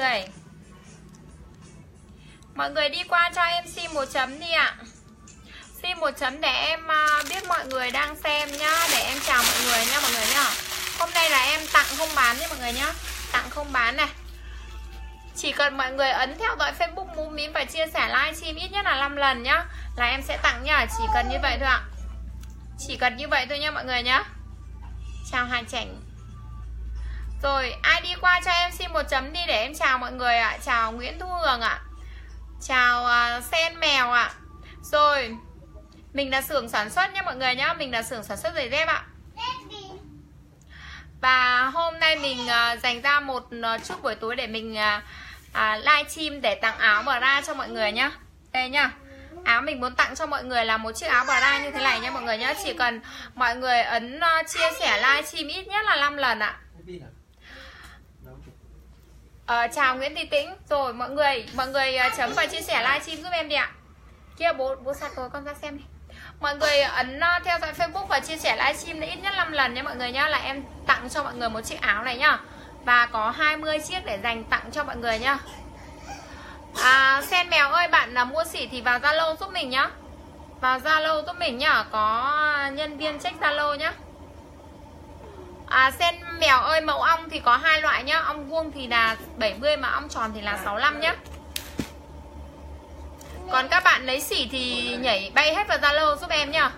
xin chào mọi người. Mọi người đi qua cho em xin một chấm đi ạ. Xin một chấm để em à, biết mọi người đang xem nhá, Để em chào mọi người nhá, mọi người nhá. Hôm nay là em tặng không bán nhé mọi người nhá. Tặng không bán này. Chỉ cần mọi người ấn theo dõi Facebook Mú Mím và chia sẻ livestream ít nhất là 5 lần nhá, Là em sẽ tặng nhá. Chỉ cần như vậy thôi ạ. Chỉ cần như vậy thôi nha mọi người nhá. Chào Hà Chảnh. Rồi ai đi qua cho em xin một chấm đi để em chào mọi người ạ. Chào Nguyễn Thu Hường ạ. Chào uh, Sen Mèo ạ. Rồi Mình là xưởng sản xuất nha mọi người nhá. Mình là xưởng sản xuất giày dép ạ. Và hôm nay mình uh, dành ra một uh, chút buổi tối để mình uh, uh, live stream để tặng áo bra cho mọi người nhá. Đây nhá. Áo mình muốn tặng cho mọi người là một chiếc áo bra như thế này nha mọi người nhá. Chỉ cần mọi người ấn uh, chia sẻ live stream ít nhất là 5 lần ạ à, chào Nguyễn Thị Tĩnh. Rồi mọi người mọi người uh, chấm và chia sẻ livestream giúp em đi ạ. Kia bố bố sạc rồi con ra xem đi. Mọi người ấn uh, theo dõi Facebook và chia sẻ livestream ít nhất 5 lần nhé mọi người nhá là em tặng cho mọi người một chiếc áo này nhá. Và có 20 chiếc để dành tặng cho mọi người nhá. À, Sen mèo ơi bạn là mua sỉ thì vào Zalo giúp mình nhá. Vào Zalo giúp mình nhá. Có nhân viên check Zalo nhá à, Sen mèo ơi mẫu ong thì có hai loại nhá. Ong vuông thì là 70 mà ong tròn thì là 65 nhá. Còn các bạn lấy xỉ thì nhảy bay hết vào Zalo giúp em nhá.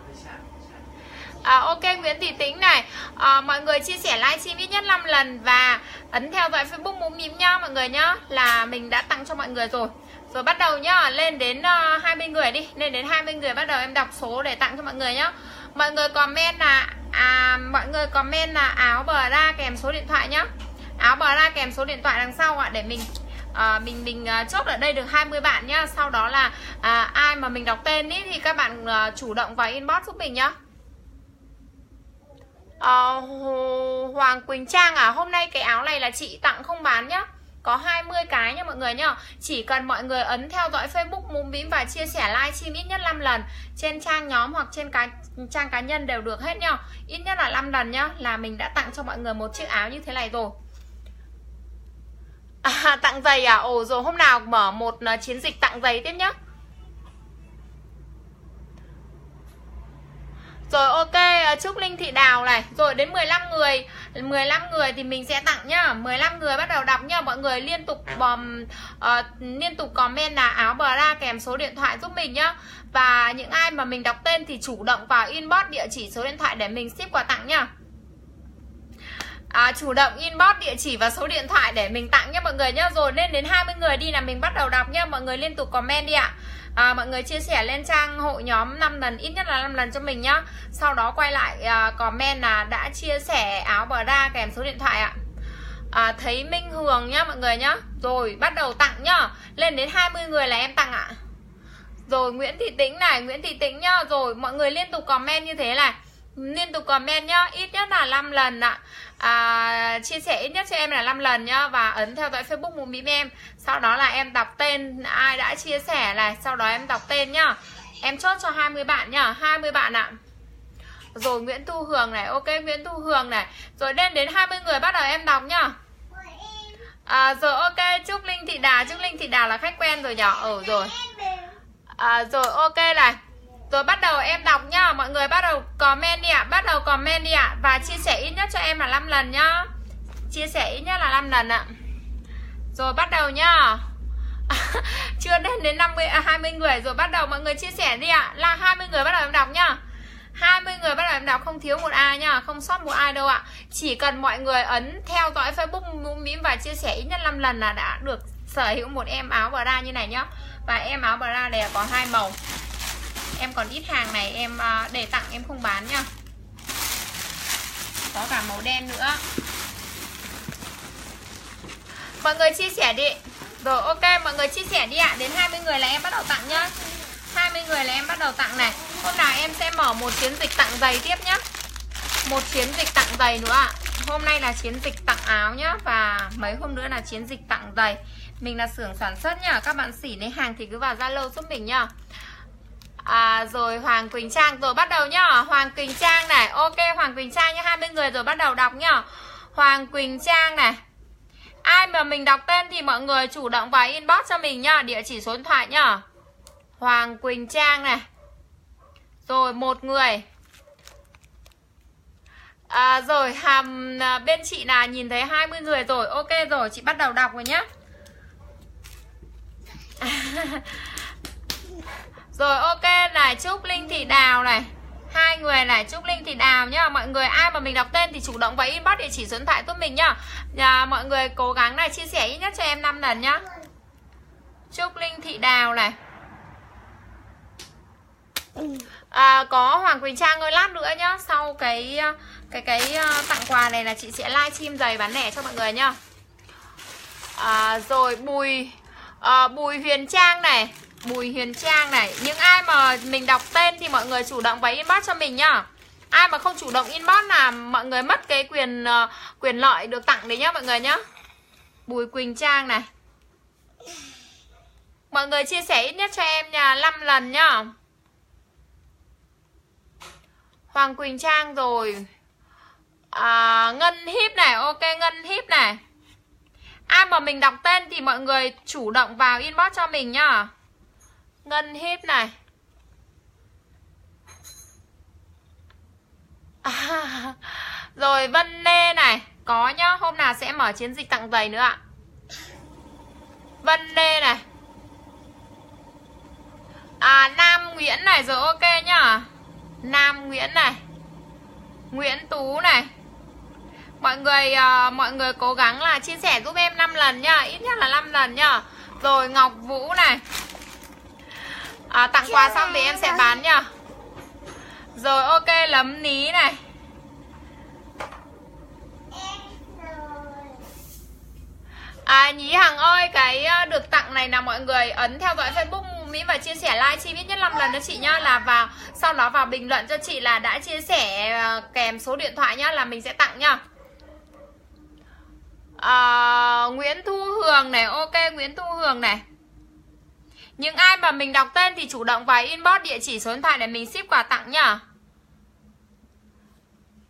À, ok Nguyễn Thị Tĩnh này. À, mọi người chia sẻ livestream ít nhất 5 lần và ấn theo dõi Facebook Múm mím nhá mọi người nhá. Là mình đã tặng cho mọi người rồi. Rồi bắt đầu nhá lên đến à, uh, 20 người đi. Lên đến 20 người bắt đầu em đọc số để tặng cho mọi người nhá mọi người comment là à mọi người comment là áo bờ ra kèm số điện thoại nhá. Áo bờ ra kèm số điện thoại đằng sau ạ để mình à, mình mình uh, chốt ở đây được 20 bạn nhá. Sau đó là à, ai mà mình đọc tên ý thì các bạn uh, chủ động vào inbox giúp mình nhá. Uh, Hoàng Quỳnh Trang à Hôm nay cái áo này là chị tặng không bán nhá có 20 cái nha mọi người nhá. Chỉ cần mọi người ấn theo dõi Facebook Múm Bím và chia sẻ livestream ít nhất 5 lần Trên trang nhóm hoặc trên cá, trang cá nhân đều được hết nhá. Ít nhất là 5 lần nhá Là mình đã tặng cho mọi người một chiếc áo như thế này rồi. À, Tặng giày à? Ồ rồi hôm nào mở một à, chiến dịch tặng giày tiếp nhá. Rồi ok chúc Trúc Linh Thị Đào này. Rồi đến 15 người. 15 người thì mình sẽ tặng nhá. 15 người bắt đầu đọc nhá. Mọi người liên tục bòm uh, Liên tục comment là áo bờ ra kèm số điện thoại giúp mình nhá. Và những ai mà mình đọc tên thì chủ động vào inbox địa chỉ số điện thoại để mình ship quà tặng nhá. À, chủ động inbox địa chỉ và số điện thoại để mình tặng nhá mọi người nhá. Rồi lên đến 20 người đi là mình bắt đầu đọc nhá. Mọi người liên tục comment đi ạ à, mọi người chia sẻ lên trang hội nhóm 5 lần ít nhất là 5 lần cho mình nhá. Sau đó quay lại à, comment là đã chia sẻ áo bờ ra kèm số điện thoại ạ. À, thấy Minh Hường nhá mọi người nhá. Rồi bắt đầu tặng nhá. Lên đến 20 người là em tặng ạ. Rồi Nguyễn Thị Tĩnh này Nguyễn Thị Tĩnh nhá. Rồi mọi người liên tục comment như thế này liên tục comment nhá ít nhất là 5 lần ạ. À, chia sẻ ít nhất cho em là 5 lần nhá và ấn theo dõi facebook mùng bím em. Sau đó là em đọc tên ai đã chia sẻ này sau đó em đọc tên nhá. Em chốt cho 20 bạn nhá 20 bạn ạ. Rồi Nguyễn Thu Hường này ok Nguyễn Thu Hường này. Rồi lên đến 20 người bắt đầu em đọc nhá. À, rồi ok Trúc Linh Thị Đà Trúc Linh Thị Đà là khách quen rồi nhở? Ở ừ, rồi. À, rồi ok này rồi bắt đầu em đọc nhá. Mọi người bắt đầu comment đi ạ. Bắt đầu comment đi ạ. Và chia sẻ ít nhất cho em là 5 lần nhá. Chia sẻ ít nhất là 5 lần ạ. Rồi bắt đầu nhá. Chưa đến đến 50, à, 20 người. Rồi bắt đầu mọi người chia sẻ đi ạ. Là 20 người bắt đầu em đọc nhá. 20 người bắt đầu em đọc không thiếu một ai nhá. Không sót một ai đâu ạ. Chỉ cần mọi người ấn theo dõi Facebook Mím và chia sẻ ít nhất 5 lần là đã được sở hữu một em áo bra như này nhá. Và em áo bra này có hai màu. Em còn ít hàng này, em à, để tặng em không bán nha. Có cả màu đen nữa. Mọi người chia sẻ đi. Rồi, ok, mọi người chia sẻ đi ạ. Đến 20 người là em bắt đầu tặng nhá. 20 người là em bắt đầu tặng này. Hôm nào em sẽ mở một chiến dịch tặng giày tiếp nhá. Một chiến dịch tặng giày nữa ạ. Hôm nay là chiến dịch tặng áo nhá, Và mấy hôm nữa là chiến dịch tặng giày. Mình là xưởng sản xuất nhá. Các bạn xỉ lấy hàng thì cứ vào Zalo giúp mình nhá. À, rồi Hoàng Quỳnh Trang Rồi bắt đầu nhá. Hoàng Quỳnh Trang này Ok Hoàng Quỳnh Trang nhá 20 người rồi bắt đầu đọc nhá. Hoàng Quỳnh Trang này Ai mà mình đọc tên thì mọi người chủ động vào inbox cho mình nhá Địa chỉ số điện thoại nhá. Hoàng Quỳnh Trang này Rồi một người. À, Rồi hàm à, bên chị là nhìn thấy 20 người rồi Ok rồi chị bắt đầu đọc rồi nhá. Rồi ok này Trúc Linh Thị Đào này. Hai người này Trúc Linh Thị Đào nhá. Mọi người ai mà mình đọc tên thì chủ động vào inbox địa chỉ số điện thoại giúp mình nhá. Nhà mọi người cố gắng này chia sẻ ít nhất cho em 5 lần nhá. Trúc Linh Thị Đào này. À, Có Hoàng Quỳnh Trang ơi lát nữa nhá. Sau cái cái cái ờ, tặng quà này là chị sẽ livestream giày bán lẻ cho mọi người nhá. À, Rồi Bùi à, Bùi Huyền Trang này. Bùi hiền Trang này. Những ai mà mình đọc tên thì mọi người chủ động vào inbox cho mình nhá. Ai mà không chủ động inbox là mọi người mất cái quyền uh, quyền lợi được tặng đấy nhá mọi người nhá. Bùi Quỳnh Trang này. Mọi người chia sẻ ít nhất cho em nhà 5 lần nhá. Hoàng Quỳnh Trang rồi. À, Ngân Hiếp này Ok Ngân Hiếp này. Ai mà mình đọc tên thì mọi người chủ động vào inbox cho mình nhá. Ngân hip này. À, Rồi Vân Lê này Có nhá Hôm nào sẽ mở chiến dịch tặng giày nữa ạ. Vân Lê này. À Nam Nguyễn này rồi ok nhá. Nam Nguyễn này. Nguyễn Tú này. Mọi người uh, mọi người cố gắng là chia sẻ giúp em 5 lần nhá Ít nhất là 5 lần nhá. Rồi Ngọc Vũ này à, Tặng quà xong thì em sẽ bán nhá. Rồi ok lấm ní này. À Nhí Hằng ơi Cái ờ, được tặng này là mọi người. Ấn theo dõi Facebook Mỹ và chia sẻ livestream ít nhất 5 lần cho chị nhá. Là vào sau đó vào bình luận cho chị là đã chia sẻ ờ, kèm số điện thoại nhá Là mình sẽ tặng nhá. À, Nguyễn Thu Hường này Ok Nguyễn Thu Hường này những ai mà mình đọc tên thì chủ động vào inbox địa chỉ số điện thoại để mình ship quà tặng nhá.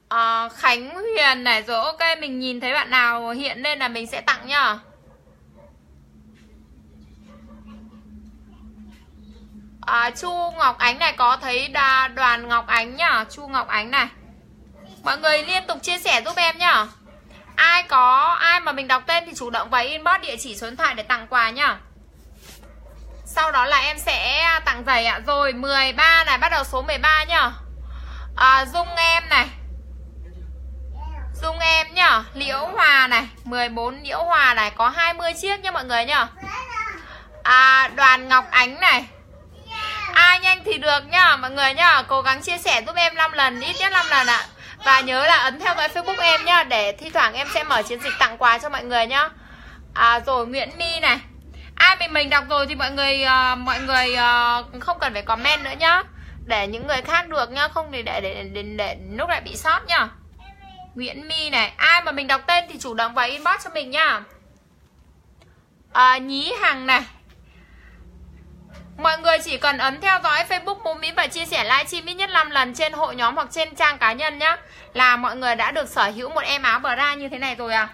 À, Khánh Huyền này rồi ok mình nhìn thấy bạn nào hiện lên là mình sẽ tặng nhá. À, Chu Ngọc Ánh này có thấy đà, đoàn Ngọc Ánh nhá Chu Ngọc Ánh này. Mọi người liên tục chia sẻ giúp em nhá. Ai có ai mà mình đọc tên thì chủ động vào inbox địa chỉ số điện thoại để tặng quà nhá sau đó là em sẽ à, tặng giày ạ. Rồi 13 này bắt đầu số 13 nhá. À, Dung em này. Dung em nhá. Liễu Hòa này 14 Liễu Hòa này Có 20 chiếc nha mọi người nhá. À, Đoàn Ngọc Ánh này. Ai nhanh thì được nhá Mọi người nhá. Cố gắng chia sẻ giúp em 5 lần Ít nhất 5 lần ạ. Và nhớ là ấn theo dõi facebook em nhá Để thi thoảng em sẽ mở chiến dịch tặng quà cho mọi người nhá. À, Rồi Nguyễn My này ai mình mình đọc rồi thì mọi người uh, mọi người uh, không cần phải comment nữa nhá. Để những người khác được nhá không để để để, để, để lúc lại bị sót nhá. Nguyễn My này ai mà mình đọc tên thì chủ động vào inbox cho mình nhá. À, Nhí Hằng này. Mọi người chỉ cần ấn theo dõi Facebook Mũ Mỹ và chia sẻ livestream ít nhất 5 lần trên hội nhóm hoặc trên trang cá nhân nhá. Là mọi người đã được sở hữu một em áo bra như thế này rồi à.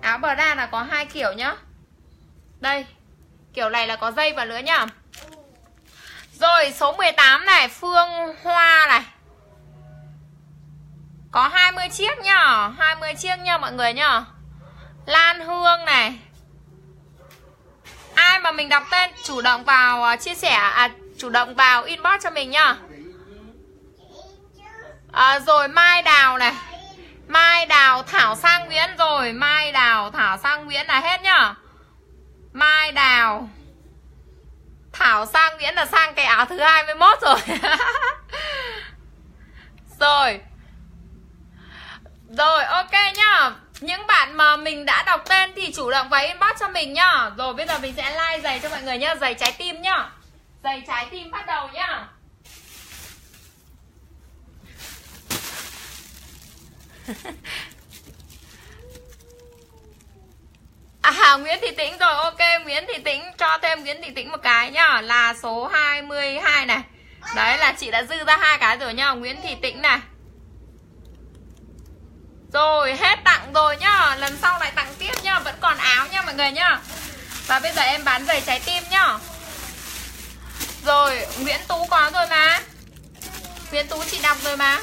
Áo bra là có hai kiểu nhá. Đây Kiểu này là có dây và lưới nhá. Rồi số 18 này Phương Hoa này. Có 20 chiếc nhá 20 chiếc nhá mọi người nhá. Lan Hương này. Ai mà mình đọc tên chủ động vào à, chia sẻ à, Chủ động vào inbox cho mình nhá. À, Rồi Mai Đào này. Mai Đào Thảo Sang Nguyễn rồi Mai Đào Thảo Sang Nguyễn là hết nhá. Mai Đào. Thảo sang Nguyễn là sang cái áo thứ 21 rồi. Rồi. Rồi, ok nhá. Những bạn mà mình đã đọc tên thì chủ động vào inbox cho mình nhá. Rồi, bây giờ mình sẽ like giày cho mọi người nhá. Giày trái tim nhá. Giày trái tim bắt đầu nhá. À Nguyễn Thị Tĩnh rồi. Ok, Nguyễn Thị Tĩnh, cho thêm Nguyễn Thị Tĩnh một cái nhá. Là số 22 này. Đấy, là chị đã dư ra hai cái rồi nhá. Nguyễn Thị Tĩnh này. Rồi, hết tặng rồi nhá. Lần sau lại tặng tiếp nhá. Vẫn còn áo nhá, mọi người nhá. Và bây giờ em bán giày trái tim nhá. Rồi, Nguyễn Tú có rồi mà. Nguyễn Tú chị đọc rồi mà.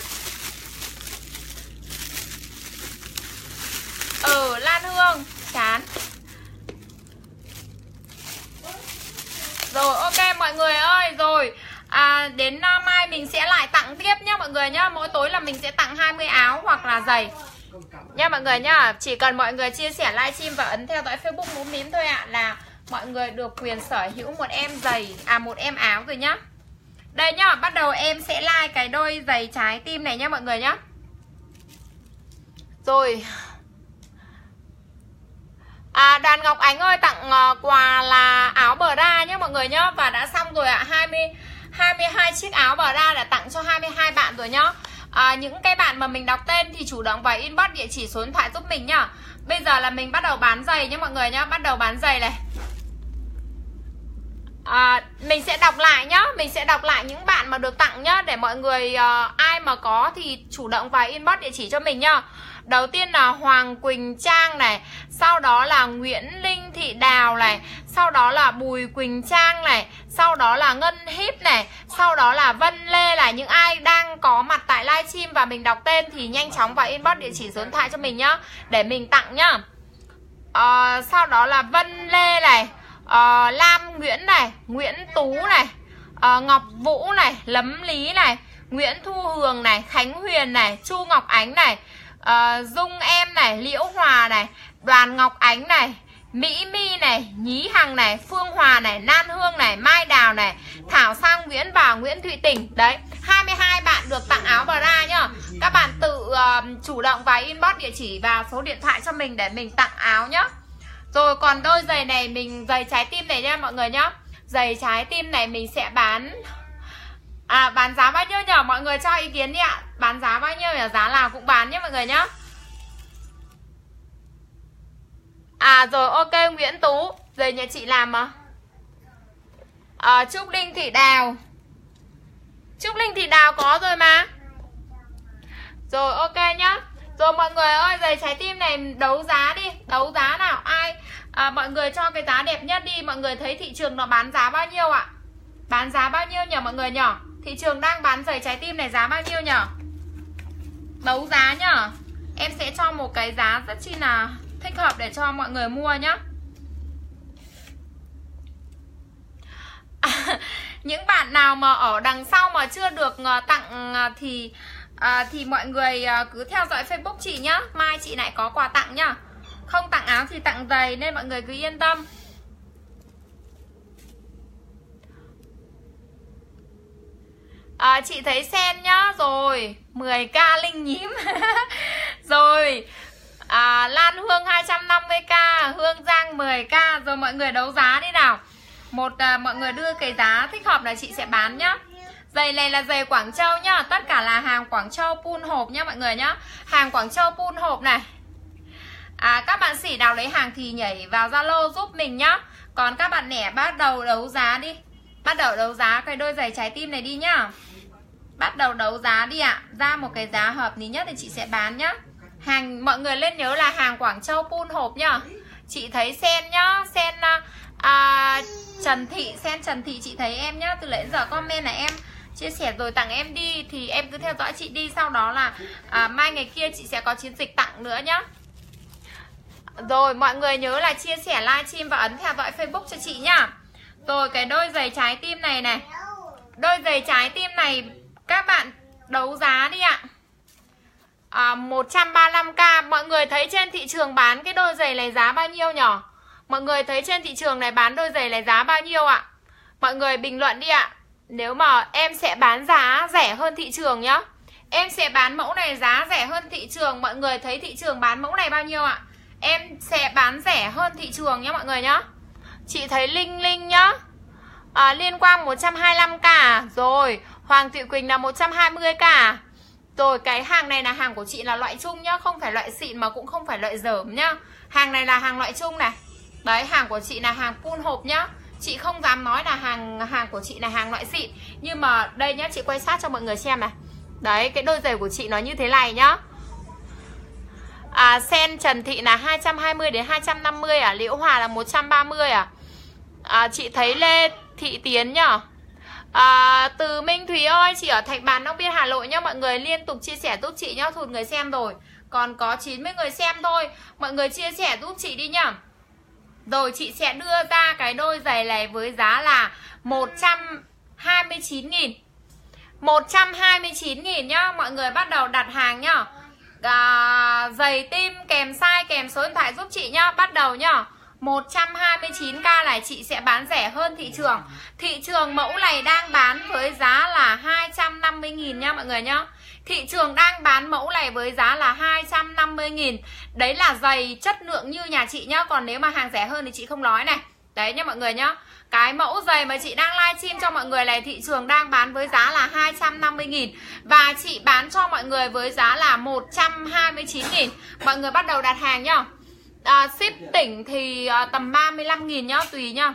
Ở Lan Hương. Chán. Rồi ok mọi người ơi Rồi. À, đến uh, mai mình sẽ lại tặng tiếp nhá mọi người nhá. Mỗi tối là mình sẽ tặng 20 áo hoặc là giày. Nha mọi người nhá. Chỉ cần mọi người chia sẻ livestream và ấn theo dõi Facebook múm mím thôi ạ à, Là mọi người được quyền sở hữu một em giày À một em áo rồi nhá. Đây nhá Bắt đầu em sẽ like cái đôi giày trái tim này nhá mọi người nhá. Rồi. À, đoàn Ngọc Ánh ơi tặng uh, quà là áo bờ ra nhé mọi người nhá Và đã xong rồi ạ. À, 20 22 chiếc áo bờ ra đã tặng cho 22 bạn rồi nhá. À, Những cái bạn mà mình đọc tên thì chủ động vào inbox địa chỉ số điện thoại giúp mình nhá. Bây giờ là mình bắt đầu bán giày nhé mọi người nhá. Bắt đầu bán giày này. À, Mình sẽ đọc lại nhá. Mình sẽ đọc lại những bạn mà được tặng nhá. Để mọi người uh, ai mà có thì chủ động vào inbox địa chỉ cho mình nhá. Đầu tiên là Hoàng Quỳnh Trang này Sau đó là Nguyễn Linh Thị Đào này Sau đó là Bùi Quỳnh Trang này Sau đó là Ngân Híp này Sau đó là Vân Lê là những ai đang có mặt tại livestream Và mình đọc tên thì nhanh chóng vào inbox địa chỉ số điện thoại cho mình nhá Để mình tặng nhá. À, Sau đó là Vân Lê này à, Lam Nguyễn này Nguyễn Tú này à, Ngọc Vũ này Lấm Lý này Nguyễn Thu Hường này Khánh Huyền này Chu Ngọc Ánh này uh, Dung em này, Liễu Hòa này, Đoàn Ngọc Ánh này, Mỹ My này, Nhí Hằng này, Phương Hòa này, Nan Hương này, Mai Đào này, Thảo Sang Nguyễn và Nguyễn Thụy Tình. Đấy, 22 bạn được tặng áo bra nhá. Các bạn tự uh, chủ động và inbox địa chỉ và số điện thoại cho mình để mình tặng áo nhá. Rồi còn đôi giày này mình giày trái tim này nha mọi người nhá. Giày trái tim này mình sẽ bán À bán giá bao nhiêu nhỉ? Mọi người cho ý kiến đi ạ. Bán giá bao nhiêu nhỉ? Giá nào cũng bán nhé mọi người nhá À rồi ok Nguyễn Tú. Giày nhà chị làm mà à, ờ, Trúc Linh Thị Đào. Trúc Linh Thị Đào có rồi mà. Rồi ok nhá. Rồi mọi người ơi giày trái tim này đấu giá đi. Đấu giá nào? Ai? À, Mọi người cho cái giá đẹp nhất đi. Mọi người thấy thị trường nó bán giá bao nhiêu ạ? Bán giá bao nhiêu nhỉ mọi người nhỉ? Thị trường đang bán giày trái tim này giá bao nhiêu nhở? Đấu giá nhở? Em sẽ cho một cái giá rất chi là thích hợp để cho mọi người mua nhá à, Những bạn nào mà ở đằng sau mà chưa được ờ, tặng ờ, thì à, thì mọi người cứ theo dõi Facebook chị nhá Mai chị lại có quà tặng nhá Không tặng áo thì tặng giày nên mọi người cứ yên tâm à, Chị thấy sen nhá. Rồi 10k linh nhím Rồi à, Lan Hương 250k Hương Giang 10k Rồi mọi người đấu giá đi nào. Một à, mọi người đưa cái giá thích hợp là chị sẽ bán nhá. Giày này là giày Quảng Châu nhá. Tất cả là hàng Quảng Châu pun hộp nhá mọi người nhá. Hàng Quảng Châu pun hộp này. À, Các bạn sỉ nào lấy hàng thì nhảy vào Zalo giúp mình nhá. Còn các bạn nẻ bắt đầu đấu giá đi. Bắt đầu đấu giá cái đôi giày trái tim này đi nhá. Bắt đầu đấu giá đi ạ. À. Ra một cái giá hợp lý nhất thì chị sẽ bán nhá. Hàng mọi người lên nhớ là hàng Quảng Châu pun hộp nhá. Chị thấy sen nhá Sen à, à, Trần Thị Sen Trần Thị chị thấy em nhá. Từ nãy giờ comment là em chia sẻ rồi tặng em đi Thì em cứ theo dõi chị đi. Sau đó là à, mai ngày kia chị sẽ có chiến dịch tặng nữa nhá. Rồi mọi người nhớ là chia sẻ livestream và ấn theo dõi Facebook cho chị nhá. Rồi cái đôi giày trái tim này này. Đôi giày trái tim này các bạn đấu giá đi ạ. À, 135k Mọi người thấy trên thị trường bán cái đôi giày này giá bao nhiêu nhỉ? Mọi người thấy trên thị trường này bán đôi giày này giá bao nhiêu ạ? Mọi người bình luận đi ạ. Nếu mà em sẽ bán giá rẻ hơn thị trường nhá. Em sẽ bán mẫu này giá rẻ hơn thị trường. Mọi người thấy thị trường bán mẫu này bao nhiêu ạ? Em sẽ bán rẻ hơn thị trường nhá mọi người nhá. Chị thấy Linh Linh nhá. À, Liên quan 125k à? Rồi Hoàng Thị Quỳnh là 120 cả. Rồi cái hàng này là hàng của chị là loại chung nhá Không phải loại xịn mà cũng không phải loại dởm nhá. Hàng này là hàng loại chung này. Đấy hàng của chị là hàng full hộp nhá. Chị không dám nói là hàng hàng của chị là hàng loại xịn. Nhưng mà đây nhá chị quay sát cho mọi người xem này. Đấy cái đôi giày của chị nó như thế này nhá. À, à, Sen Trần Thị là 220 đến 250 à Liễu Hòa là 130 à, à Chị thấy Lê Thị Tiến nhở à, Từ Minh Thúy ơi Chị ở Thạch Bàn Long Biên Hà Nội nhá. Mọi người liên tục chia sẻ giúp chị nhá Thụt người xem rồi. Còn có 90 người xem thôi. Mọi người chia sẻ giúp chị đi nhá. Rồi chị sẽ đưa ra cái đôi giày này với giá là 129 nghìn. 129 nghìn nhá. Mọi người bắt đầu đặt hàng nhá. À, Giày tim kèm size kèm số điện thoại giúp chị nhá. Bắt đầu nhá. 129k này chị sẽ bán rẻ hơn thị trường. Thị trường mẫu này đang bán với giá là 250.000 nha mọi người nhá. Thị trường đang bán mẫu này với giá là 250.000 Đấy là giày chất lượng như nhà chị nhá. Còn nếu mà hàng rẻ hơn thì chị không nói này. Đấy nha mọi người nhá. Cái mẫu giày mà chị đang livestream cho mọi người này, thị trường đang bán với giá là 250.000 Và chị bán cho mọi người với giá là 129.000 Mọi người bắt đầu đặt hàng nhá à, Ship tỉnh thì à, tầm 35.000 nhá, tùy nhá.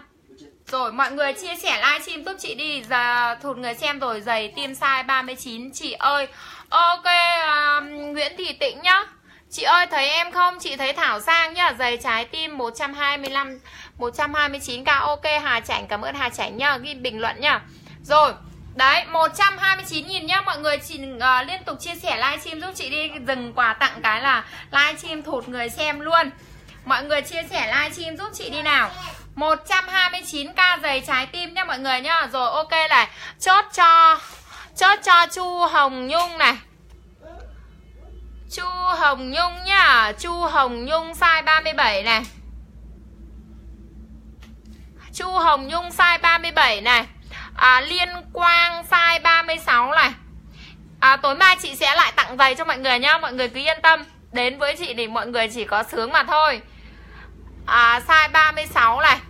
Rồi mọi người chia sẻ livestream giúp chị đi. Giờ thụt người xem rồi giày tim size 39 Chị ơi Ok à, Nguyễn Thị Tĩnh nhá. Chị ơi thấy em không? Chị thấy Thảo Sang nhá Giày trái tim 125 129k ok Hà Chảnh cảm ơn Hà Chảnh nhá Ghi bình luận nhá. Rồi Đấy 129 nghìn nhá. Mọi người chị uh, à, liên tục chia sẻ livestream giúp chị đi. Dừng quà tặng cái là livestream thụt người xem luôn. Mọi người chia sẻ livestream giúp chị đi nào. 129k giày trái tim nhá mọi người nhá. Rồi ok này. Chốt cho Chốt cho Chu Hồng Nhung này. Chu Hồng Nhung nhá. Chu Hồng Nhung size 37 này. Chu Hồng Nhung size 37 này. À, Liên Quang size 36 này. À, Tối mai chị sẽ lại tặng giày cho mọi người nhá. Mọi người cứ yên tâm. Đến với chị thì mọi người chỉ có sướng mà thôi à, Size 36 này.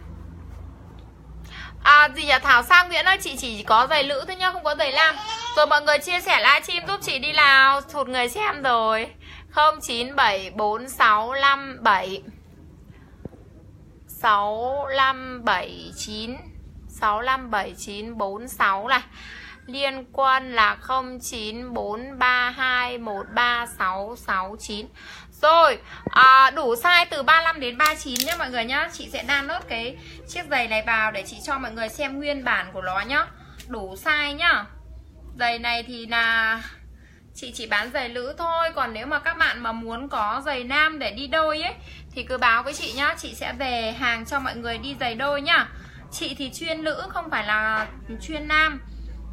À gì nhỉ? Thảo Sang Nguyễn ơi Chị chỉ có giày nữ thôi nhá Không có giày nam Rồi mọi người chia sẻ livestream giúp chị đi nào. Thụt người xem rồi. 09746557 6579 657946 này. Liên quân là 0943213669 rồi à, Đủ size từ 35 đến 39 nhé mọi người nhá. Chị sẽ đan nốt cái chiếc giày này vào Để chị cho mọi người xem nguyên bản của nó nhá. Đủ size nhá. Giày này thì là Chị chỉ bán giày nữ thôi. Còn nếu mà các bạn mà muốn có giày nam để đi đôi ấy Thì cứ báo với chị nhá. Chị sẽ về hàng cho mọi người đi giày đôi nhá. Chị thì chuyên nữ không phải là chuyên nam.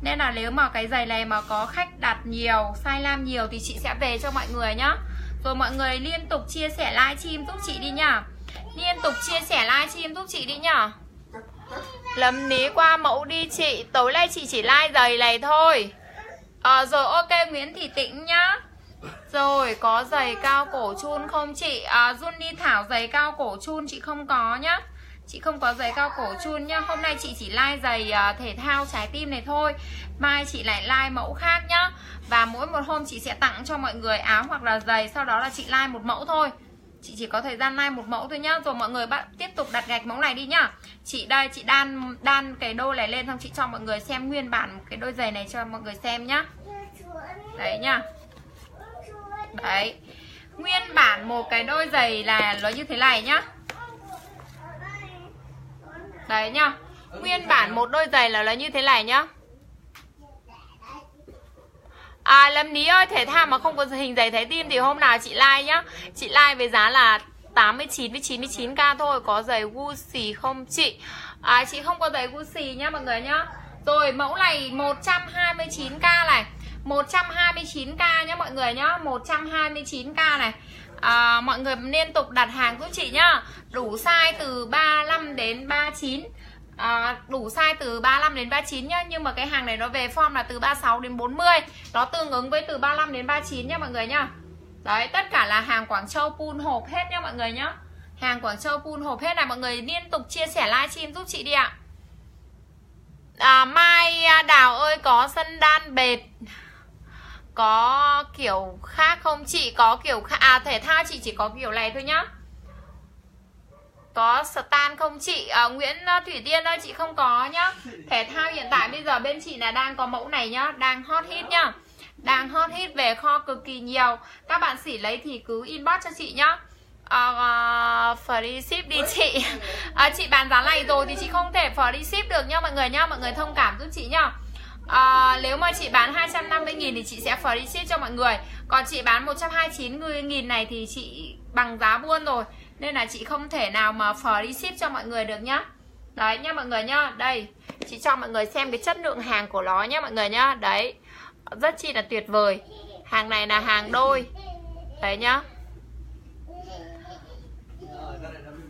Nên là nếu mà cái giày này mà có khách đặt nhiều Size nam nhiều thì chị sẽ về cho mọi người nhá. Rồi mọi người liên tục chia sẻ livestream giúp chị đi nhá. Liên tục chia sẻ livestream giúp chị đi nhá. Lầm ní qua mẫu đi chị. Tối nay chị chỉ like giày này thôi. À, Rồi ok Nguyễn Thị Tĩnh nhá. Rồi có giày cao cổ chun không chị? Ờ, à, Juni Thảo giày cao cổ chun chị không có nhá. Chị không có giày cao cổ chun nhá. Hôm nay chị chỉ like giày à, thể thao trái tim này thôi. Mai chị lại like mẫu khác nhá. Và mỗi một hôm chị sẽ tặng cho mọi người áo hoặc là giày. Sau đó là chị like một mẫu thôi. Chị chỉ có thời gian like một mẫu thôi nhá. Rồi mọi người bạn tiếp tục đặt gạch mẫu này đi nhá. Chị đây, chị đan đan cái đôi này lên Xong chị cho mọi người xem nguyên bản cái đôi giày này cho mọi người xem nhá. Đấy nhá. Đấy. Nguyên bản một cái đôi giày là nó như thế này nhá. Đấy nhá. Nguyên bản một đôi giày là nó như thế này nhá. À Lâm Ní ơi, thể thao mà không có hình giày thái tim thì hôm nào chị like nhá. Chị like với giá là 89 với 99k thôi Có giày Gucci không chị? À, Chị không có giày Gucci nhá mọi người nhá. Rồi mẫu này 129k này. 129k nhá mọi người nhá. 129k này à, Mọi người liên tục đặt hàng giúp chị nhá. Đủ size từ 35 đến 39 à, đủ size từ 35 đến 39 nhá. Nhưng mà cái hàng này nó về form là từ 36 đến 40 Nó tương ứng với từ 35 đến 39 nhá mọi người nhá. Đấy tất cả là hàng Quảng Châu pun hộp hết nhá mọi người nhá. Hàng Quảng Châu pun hộp hết là Mọi người liên tục chia sẻ livestream giúp chị đi ạ. À, Mai Đào ơi có sân đan bệt. Có kiểu khác không? Chị Có kiểu khác À thể thao chị chỉ có kiểu này thôi nhá. Có stan không chị? À, Nguyễn à, Thủy Tiên ơi chị không có nhá. Thể thao hiện tại bây giờ bên chị là đang có mẫu này nhá Đang hot hit nhá. Đang hot hit về kho cực kỳ nhiều. Các bạn xỉ lấy thì cứ inbox cho chị nhá. Uh, free ship đi chị. Uh, chị bán giá này rồi thì chị không thể free ship được nha mọi người nhá. Mọi người thông cảm giúp chị nhá à, nếu mà chị bán 250 nghìn thì chị sẽ free ship cho mọi người. Còn chị bán 129 nghìn này thì chị bằng giá buôn rồi. Nên là chị không thể nào mà free ship cho mọi người được nhá. Đấy nha mọi người nhá. Đây chị cho mọi người xem cái chất lượng hàng của nó nhá mọi người nhá. Đấy rất chi là tuyệt vời. Hàng này là hàng đôi. Đấy nhá.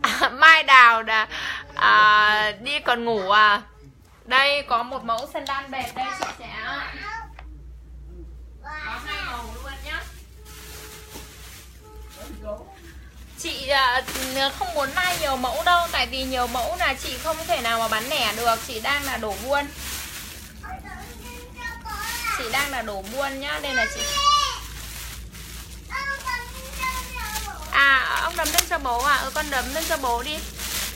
Mai đào là à, đi còn ngủ à đây có một mẫu sandal đẹp đây chị sẽ có hai màu luôn nhá. Chị à, không muốn mai nhiều mẫu đâu tại vì nhiều mẫu là chị không thể nào mà bán lẻ được chị đang là đổ buôn. Chị đang là đổ buôn nhá đây là chị à ông đấm lên cho bố à ừ, con đấm lên cho bố đi.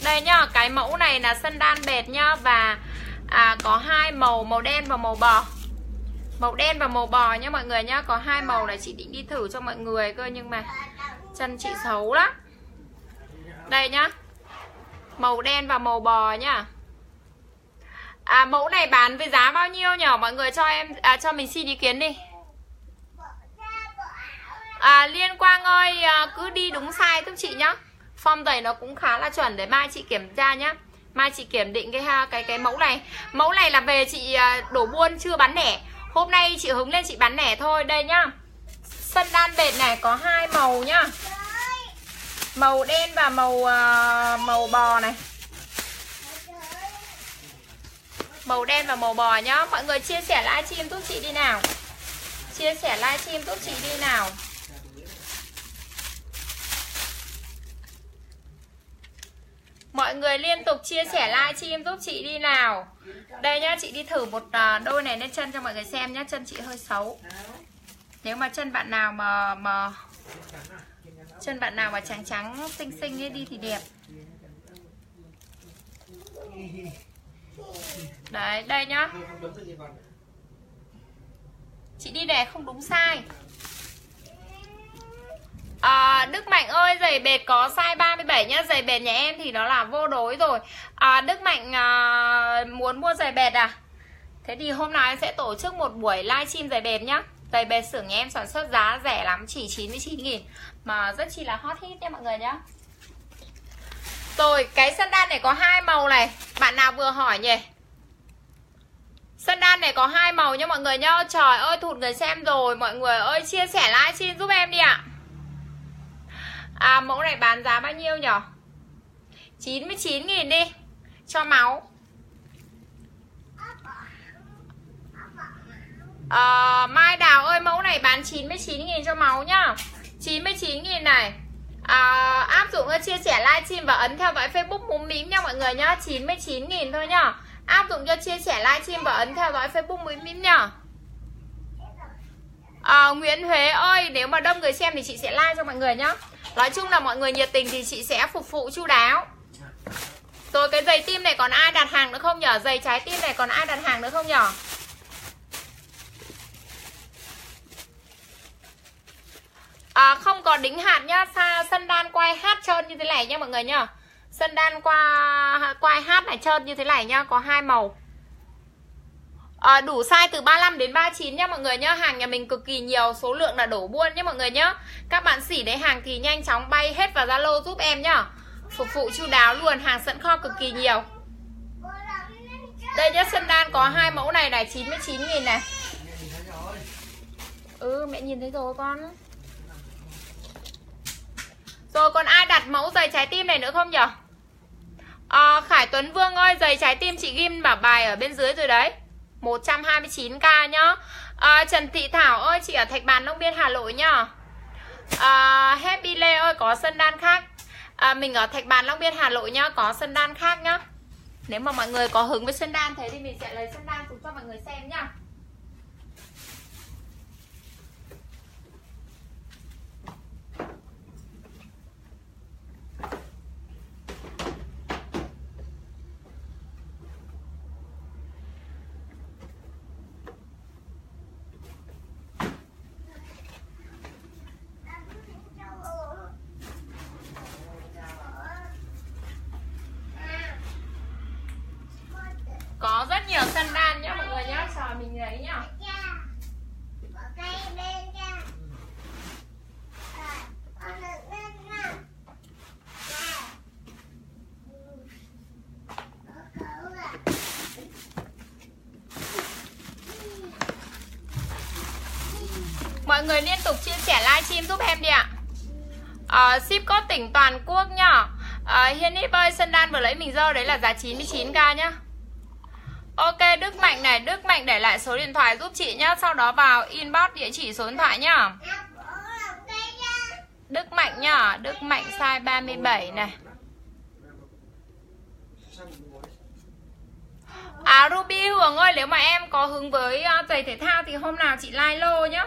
Đây nhá cái mẫu này là sân đan bệt nhá và à, có hai màu màu đen và màu bò. Màu đen và màu bò nhá mọi người nhá có hai màu này chị định đi thử cho mọi người cơ nhưng mà chân chị xấu lắm. Đây nhá màu đen và màu bò nhá. À, mẫu này bán với giá bao nhiêu nhỉ mọi người cho em à, cho mình xin ý kiến đi. À, liên quang ơi à, cứ đi đúng sai giúp chị nhá. Form giày nó cũng khá là chuẩn để mai chị kiểm tra nhá mai chị kiểm định cái cái cái mẫu này. Mẫu này là về chị à, đổ buôn chưa bán lẻ. Hôm nay chị hứng lên chị bán lẻ thôi. Đây nhá. Sân đan bệt này có hai màu nhá. Màu đen và màu uh, màu bò này. Màu đen và màu bò nhá. Mọi người chia sẻ livestream giúp chị đi nào. Chia sẻ livestream giúp chị đi nào. Mọi người liên tục chia sẻ livestream giúp chị đi nào. Đây nhá, chị đi thử một à, đôi này lên chân cho mọi người xem nhá Chân chị hơi xấu. Nếu mà chân bạn nào mà mà Chân bạn nào mà trắng trắng xinh xinh ấy đi thì đẹp. Đấy, đây nhá. Chị đi đè không đúng sai À, Đức Mạnh ơi giày bệt có size 37 nhá. Giày bệt nhà em thì nó là vô đối rồi. À, Đức Mạnh à, muốn mua giày bệt à? Thế thì hôm nay em sẽ tổ chức một buổi livestream giày bệt nhá. Giày bệt xưởng nhà em sản xuất giá rẻ lắm Chỉ 99 nghìn. Mà rất chi là hot hit nha mọi người nhá. Rồi cái sandal này có hai màu này. Bạn nào vừa hỏi nhỉ? Sandal này có hai màu nha mọi người nhá. Trời ơi thụt người xem rồi. Mọi người ơi chia sẻ livestream giúp em đi ạ. À À, mẫu này bán giá bao nhiêu nhỉ 99 nghìn đi. Cho máu. À, Mai Đào ơi mẫu này bán 99 nghìn cho máu nhá. 99 nghìn này. À, Áp dụng cho chia sẻ livestream và ấn theo dõi Facebook múm mím nha mọi người nhá. 99 nghìn thôi nhá. Áp dụng cho chia sẻ livestream và ấn theo dõi Facebook múm mím nhá. À, Nguyễn Huế ơi nếu mà đông người xem thì chị sẽ like cho mọi người nhá. Nói chung là mọi người nhiệt tình thì chị sẽ phục vụ chu đáo. Rồi cái giày tim này còn ai đặt hàng nữa không nhở? Giày trái tim này còn ai đặt hàng nữa không nhở? À, Không có đính hạt nhá. Sân đan quay hát trơn như thế này nha mọi người nhá. Sân đan qua quay hát này trơn như thế này nhá. Có hai màu à, Đủ size từ 35 đến 39 nhá mọi người nhá. Hàng nhà mình cực kỳ nhiều Số lượng là đổ buôn nhá mọi người nhá. Các bạn xỉ đấy hàng thì nhanh chóng bay hết vào Zalo giúp em nhá. Phục vụ chu đáo luôn Hàng sẵn kho cực kỳ nhiều. Đây nhá sân đan có hai mẫu này này 99 nghìn này. Ừ mẹ nhìn thấy rồi con. Rồi còn ai đặt mẫu giày trái tim này nữa không nhở? À, Khải Tuấn Vương ơi Giày trái tim chị ghim bảo bài ở bên dưới rồi đấy. 129k nhá. À, Trần Thị Thảo ơi chị ở Thạch Bàn Long Biên Hà Nội nhá. À, Happy Lê ơi có sân đan khác. À, Mình ở Thạch Bàn Long Biên Hà Nội nhá Có sân đan khác nhá. Nếu mà mọi người có hứng với sân đan thế thì mình sẽ lấy sân đan xuống cho mọi người xem nhá. Người liên tục chia sẻ livestream giúp em đi ạ. À, Ship có tỉnh toàn quốc nhá. À, Hiên Hip ơi, Sơn đan vừa lấy mình dơ đấy là giá 99k nhá. Ok, Đức Mạnh này, Đức Mạnh để lại số điện thoại giúp chị nhá Sau đó vào inbox địa chỉ số điện thoại nhá. Đức Mạnh nhá, Đức Mạnh size 37 này. À Ruby Hường ơi nếu mà em có hứng với ờ, giày thể thao thì hôm nào chị like lô nhá.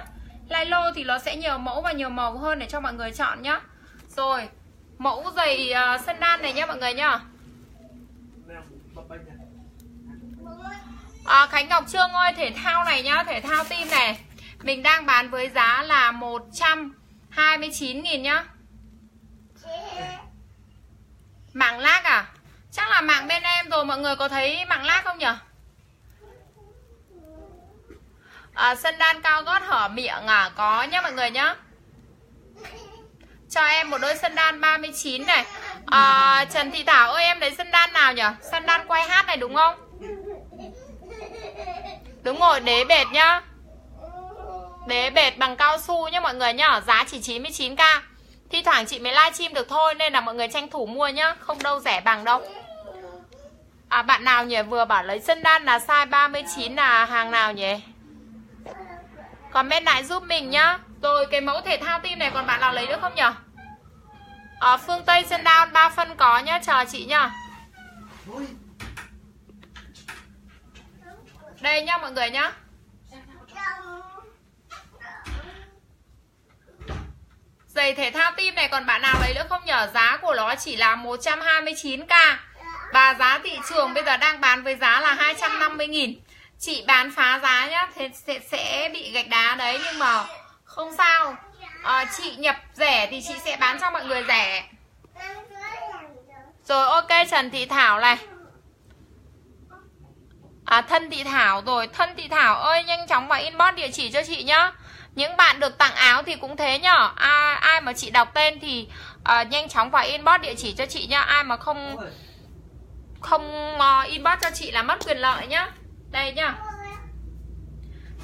Like lô thì nó sẽ nhiều mẫu và nhiều màu hơn để cho mọi người chọn nhá. Rồi Mẫu giày uh, sân đan này nhá mọi người nhá. À, Khánh Ngọc Trương ơi thể thao này nhá Thể thao tim này. Mình đang bán với giá là 129.000 nhá. Mạng lác à? Chắc là mạng bên em rồi mọi người có thấy mạng lác không nhỉ? À, sân đan cao gót hở miệng à? Có nhá mọi người nhá. Cho em một đôi sân đan 39 này. À, Trần Thị Thảo ơi em lấy sân đan nào nhỉ? Sân đan quay hát này đúng không? Đúng rồi, đế bệt nhá. Đế bệt bằng cao su nhá mọi người nhá Giá chỉ 99k Thi thoảng chị mới livestream được thôi Nên là mọi người tranh thủ mua nhá. Không đâu rẻ bằng đâu. À bạn nào nhỉ? Vừa bảo lấy sân đan là size 39 là hàng nào nhỉ? Comment lại giúp mình nhá. Rồi, cái mẫu thể thao tim này còn bạn nào lấy được không nhở? Ở phương Tây sân đan 3 phân có nhá, Chờ chị nhá. Đây nhá, mọi người nhá. Giày thể thao tim này còn bạn nào lấy nữa không nhở? Giá của nó chỉ là 129k Và giá thị trường bây giờ đang bán với giá là 250.000 Chị bán phá giá nhá Thế sẽ, sẽ bị gạch đá đấy Nhưng mà không sao. À, Chị nhập rẻ thì chị sẽ bán cho mọi người rẻ. Rồi ok Trần Thị Thảo này. À thân Thị Thảo rồi. Thân Thị Thảo ơi nhanh chóng vào inbox địa chỉ cho chị nhá. Những bạn được tặng áo thì cũng thế nhở ai, ai mà chị đọc tên thì uh, nhanh chóng vào inbox địa chỉ cho chị nhá. Ai mà không không uh, inbox cho chị là mất quyền lợi nhá đây nhá.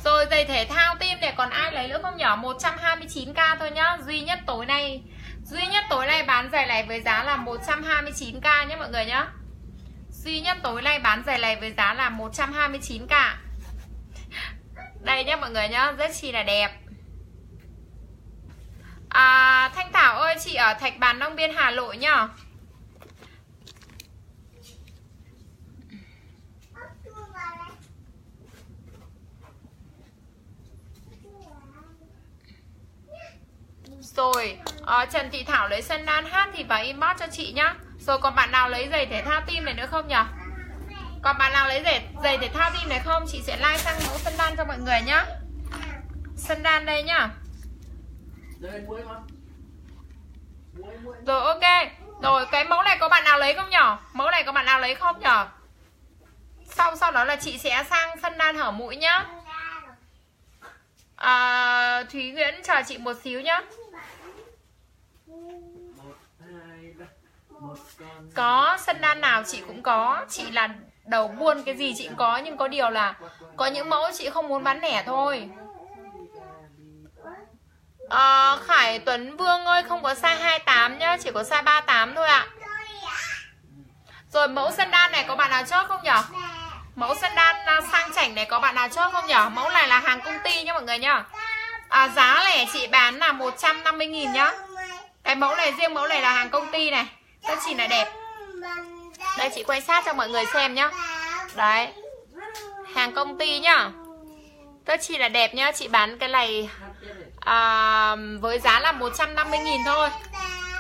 Rồi giày thể thao tim này còn ai lấy nữa không nhở? 129k thôi nhá. Duy nhất tối nay duy nhất tối nay bán giày này với giá là 129k nhé mọi người nhá. Duy nhất tối nay bán giày này với giá là 129k đây nhá mọi người nhá rất chi là đẹp. À, Thanh Thảo ơi chị ở Thạch Bàn Long Biên Hà Nội nhá. Rồi à, Trần Thị Thảo lấy sân đan hát thì vào inbox cho chị nhá. Rồi còn bạn nào lấy giày thể thao tim này nữa không nhỉ Còn bạn nào lấy giày, giày thể thao tim này không? Chị sẽ like sang mẫu sân đan cho mọi người nhá. Sân đan đây nhá. Rồi ok. Rồi cái mẫu này có bạn nào lấy không nhở? Mẫu này có bạn nào lấy không nhở? Sau sau đó là chị sẽ sang sân đan hở mũi nhá. À, Thúy Nguyễn chờ chị một xíu nhá Có sân đan nào chị cũng có. Chị là đầu buôn cái gì chị cũng có Nhưng có điều là Có những mẫu chị không muốn bán lẻ thôi. À, Khải Tuấn Vương ơi không có size 28 nhá Chỉ có size 38 thôi ạ. Rồi mẫu sân đan này có bạn nào chốt không nhở? Mẫu sân đan à, sang chảnh này có bạn nào chốt không nhở? Mẫu này là hàng công ty nhá mọi người nhá. À, Giá lẻ chị bán là 150.000 nhá. Cái mẫu này riêng mẫu này là hàng công ty này. Rất chỉ là đẹp? Đây chị quay sát cho mọi người xem nhá. Đấy. Hàng công ty nhá. Rất chỉ là đẹp nhá. Chị bán cái này à, với giá là 150.000 thôi.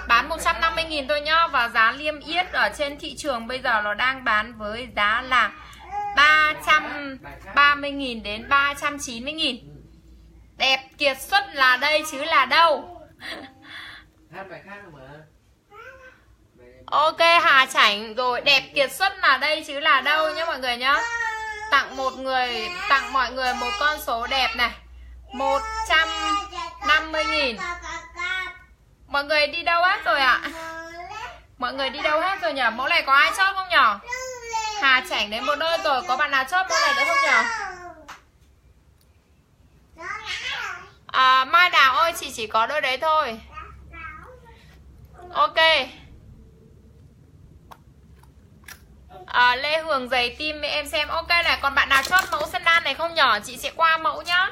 Bán 150.000 thôi nhá. Và giá liêm yết ở trên thị trường bây giờ nó đang bán với giá là 330.000 đến 390.000 Đẹp kiệt xuất là đây chứ là đâu. Hát bài khác rồi. Ok Hà Chảnh rồi đẹp kiệt xuất là đây chứ là đâu nhá mọi người nhá Tặng một người Tặng mọi người một con số đẹp này 150 nghìn Mọi người đi đâu hết rồi ạ? À? Mọi người đi đâu hết rồi nhỉ? Mẫu này có ai chốt không nhỉ? Hà chảnh đến một đôi rồi Có bạn nào chốt mẫu này nữa không nhỉ? à, Mai Đào ơi chị chỉ có đôi đấy thôi Ok à, Lê Hường giày tim em xem. Ok này Còn bạn nào chốt mẫu sandal này không nhỏ Chị sẽ qua mẫu nhá.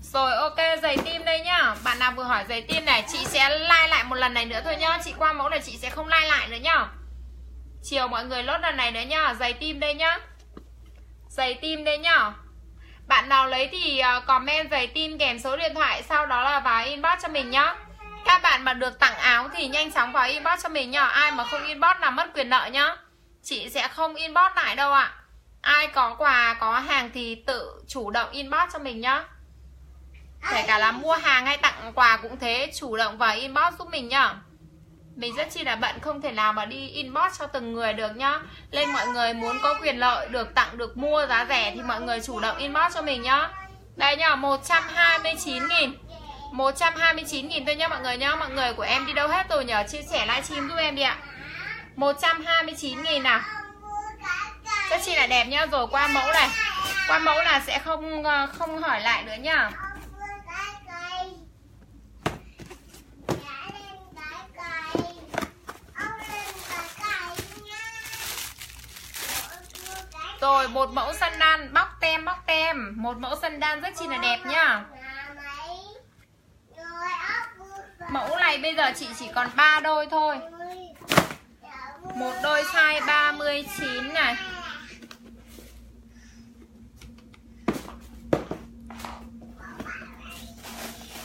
Rồi ok giày tim đây nhá. Bạn nào vừa hỏi giày tim này Chị sẽ like lại một lần này nữa thôi nhá. Chị qua mẫu này chị sẽ không like lại nữa nhá. Chiều mọi người lốt lần này nữa nhá. Giày tim đây nhá. Giày tim đây nhá. Bạn nào lấy thì ờ, comment giày tim kèm số điện thoại Sau đó là vào inbox cho mình nhá các bạn mà được tặng áo thì nhanh chóng vào inbox cho mình nhá. Ai mà không inbox là mất quyền nợ nhá. Chị sẽ không inbox lại đâu ạ. Ai có quà, có hàng thì tự chủ động inbox cho mình nhá. Kể cả là mua hàng hay tặng quà cũng thế Chủ động vào inbox giúp mình nhá. Mình rất chi là bận không thể nào mà đi inbox cho từng người được nhá. Nên mọi người muốn có quyền lợi được tặng được mua giá rẻ Thì mọi người chủ động inbox cho mình nhá. Đây nhá 129 nghìn. 129 nghìn thôi nhá mọi người nhá. Mọi người của em đi đâu hết rồi nhờ Chia sẻ livestream giúp em đi ạ. 129 nghìn nào? Rất chi là đẹp nhá. Rồi, qua mẫu này. Qua mẫu là sẽ không ờ, không hỏi lại nữa nhá. Rồi, một mẫu sandal bóc tem bóc tem. Một mẫu sandal rất chi là đẹp nhá. Mẫu này bây giờ chị chỉ còn 3 đôi thôi. Một đôi size 39 này.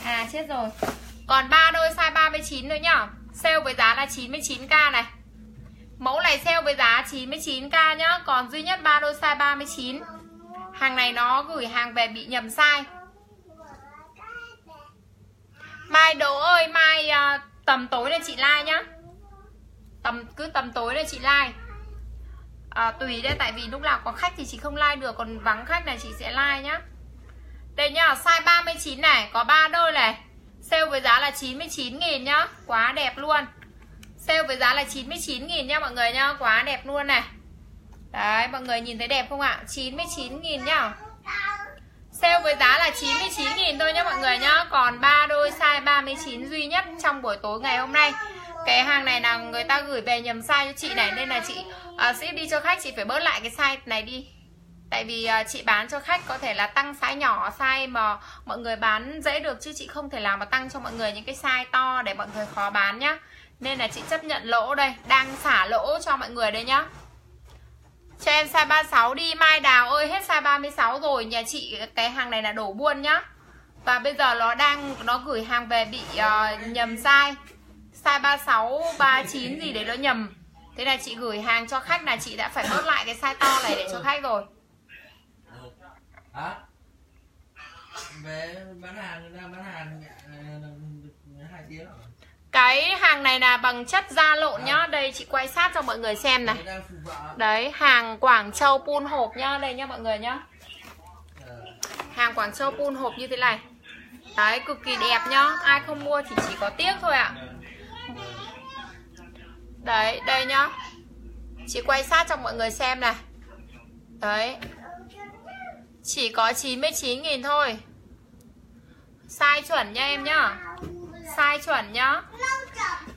À chết rồi. Còn 3 đôi size 39 nữa nhá Sale với giá là 99k này. Mẫu này sale với giá 99k nhá. Còn duy nhất 3 đôi size 39 Hàng này nó gửi hàng về bị nhầm size. Mai đồ ơi Mai à, tầm tối này chị like nhá. Tầm Cứ tầm tối này chị like. À, Tùy đây tại vì lúc nào có khách thì chị không like được Còn vắng khách này chị sẽ like nhá. Đây nhá size 39 này Có 3 đôi này. Sale với giá là 99 nghìn nhá Quá đẹp luôn. Sale với giá là 99 nghìn nhá mọi người nhá Quá đẹp luôn này. Đấy mọi người nhìn thấy đẹp không ạ? 99 nghìn nhá. Sale với giá là 99.000 thôi nhá mọi người nhá. Còn 3 đôi size 39 duy nhất trong buổi tối ngày hôm nay. Cái hàng này là người ta gửi về nhầm size cho chị này Nên là chị ờ, uh, ship đi cho khách. Chị phải bớt lại cái size này đi. Tại vì uh, chị bán cho khách có thể là tăng size nhỏ Size mà mọi người bán dễ được Chứ chị không thể làm mà tăng cho mọi người những cái size to Để mọi người khó bán nhá. Nên là chị chấp nhận lỗ đây Đang xả lỗ cho mọi người đây nhá cho em size 36 đi. Mai Đào ơi hết size 36 rồi. Nhà chị cái hàng này là đổ buôn nhá. Và bây giờ nó đang Nó gửi hàng về bị uh, nhầm size. Size 36, 39 gì đấy nó nhầm. Thế là chị gửi hàng cho khách là chị đã phải bớt lại cái size to này để cho khách rồi. Hả? Về bán hàng, đang bán hàng ờ, hai tiếng rồi cái hàng này là bằng chất da lộn nhá. Đây chị quay sát cho mọi người xem này. Đấy hàng Quảng Châu pun hộp nhá. Đây nhá mọi người nhá. Hàng Quảng Châu pun hộp như thế này. Đấy cực kỳ đẹp nhá. Ai không mua thì chỉ có tiếc thôi ạ. Đấy đây nhá. Chị quay sát cho mọi người xem này. Đấy. Chỉ có 99.000 thôi. Sai chuẩn nha em nhá Sai chuẩn nhá.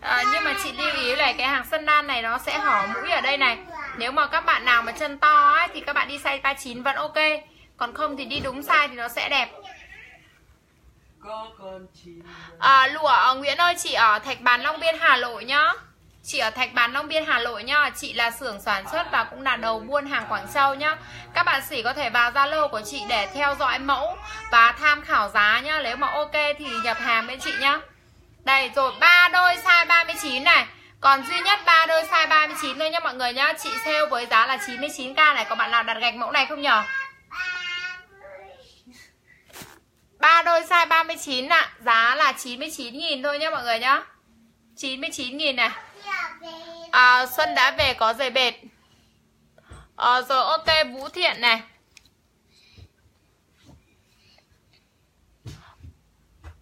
À, Nhưng mà chị lưu ý là cái hàng sân đan này nó sẽ hở mũi ở đây này. Nếu mà các bạn nào mà chân to ấy Thì các bạn đi size 39 vẫn ok. Còn không thì đi đúng size thì nó sẽ đẹp. À, Lụa ờ, Nguyễn ơi chị ở Thạch Bàn Long Biên Hà Nội nhá. Chị ở Thạch Bàn Long Biên Hà Nội nhá. Chị là xưởng sản xuất và cũng là đầu buôn hàng Quảng Châu nhá. Các bạn sĩ có thể vào Zalo của chị để theo dõi mẫu Và tham khảo giá nhá. Nếu mà ok thì nhập hàng bên chị nhá đây rồi ba đôi size 39 này. Còn duy nhất ba đôi size 39 thôi nhá mọi người nhá. Chị sale với giá là 99k này. Có bạn nào đặt gạch mẫu này không nhở? Ba đôi size 39 ạ. À. Giá là 99.000 thôi nhá mọi người nhá. 99.000 này. À, Xuân đã về có giày bệt. À, Rồi ok Vũ Thiện này.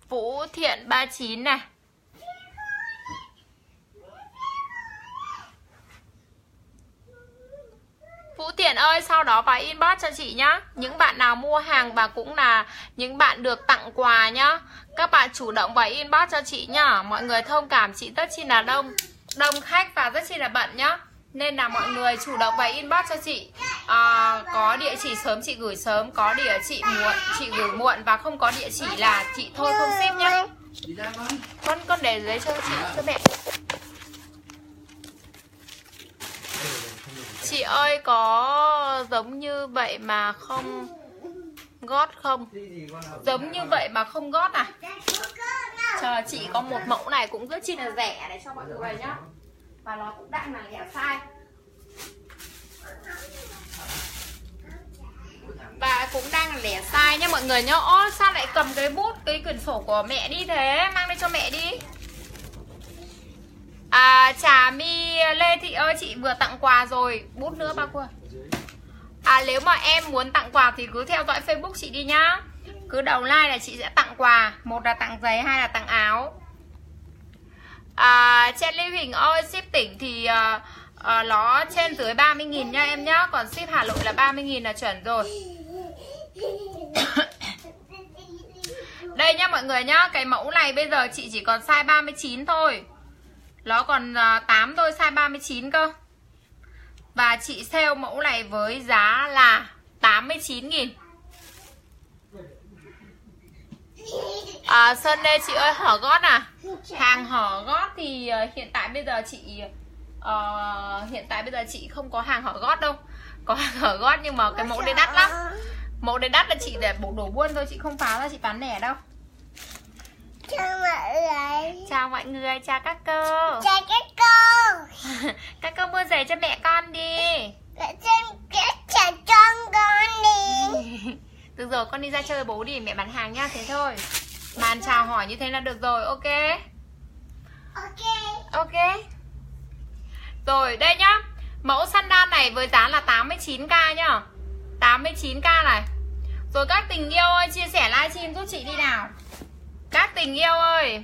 Vũ Thiện 39 này. Vũ Tiền ơi sau đó vào inbox cho chị nhá. Những bạn nào mua hàng và cũng là những bạn được tặng quà nhá. Các bạn chủ động vào inbox cho chị nhá. Mọi người thông cảm chị rất chi là đông Đông khách và rất chi là bận nhá. Nên là mọi người chủ động vào inbox cho chị. À, Có địa chỉ sớm chị gửi sớm Có địa chỉ muộn chị gửi muộn Và không có địa chỉ là chị thôi không ship nhá. Con con để dưới cho chị cho mẹ Chị ơi có giống như vậy mà không gót không? Giống như vậy mà không gót à? Chờ chị có một mẫu này cũng rất chi là rẻ để cho mọi người nhá. Và nó cũng đang là lẻ sai Và cũng đang là lẻ sai nhá mọi người nhá. Ô sao lại cầm cái bút, cái quyển sổ của mẹ đi thế? Mang đi cho mẹ đi. À Trà My Lê Thị ơi chị vừa tặng quà rồi. Bút nữa bao quà À nếu mà em muốn tặng quà thì cứ theo dõi Facebook chị đi nhá. Cứ đầu like là chị sẽ tặng quà. Một là tặng giày, hai là tặng áo. À Trên Lưu Hình ơi ship tỉnh thì uh, uh, Nó trên dưới 30.000 nha em nhá. Còn ship Hà Nội là 30.000 là chuẩn rồi. Đây nhá mọi người nhá Cái mẫu này bây giờ chị chỉ còn size 39 thôi nó còn à, 8 thôi size 39 cơ. Và chị sale mẫu này với giá là 89 nghìn. À, Sơn Lê chị ơi hở gót à? Hàng hở gót thì à, hiện tại bây giờ chị uh, Hiện tại bây giờ chị không có hàng hở gót đâu. Có hàng hở gót nhưng mà cái mẫu đấy đắt lắm. Mẫu đấy đắt là chị để bộ đổ buôn thôi Chị không phá ra chị bán lẻ đâu. Chào mọi người. Chào mọi người, chào các cô. Chào các cô. Các cô mua giày cho mẹ con đi. Để xem các chào con con đi. Được rồi, con đi ra chơi bố đi, mẹ bán hàng nha, thế thôi. Màn chào hỏi như thế là được rồi, ok? Ok. Ok. Rồi, đây nhá. Mẫu sandal này với giá là 89k nhá. 89k này. Rồi các tình yêu ơi, chia sẻ livestream giúp chị đi nào các tình yêu ơi.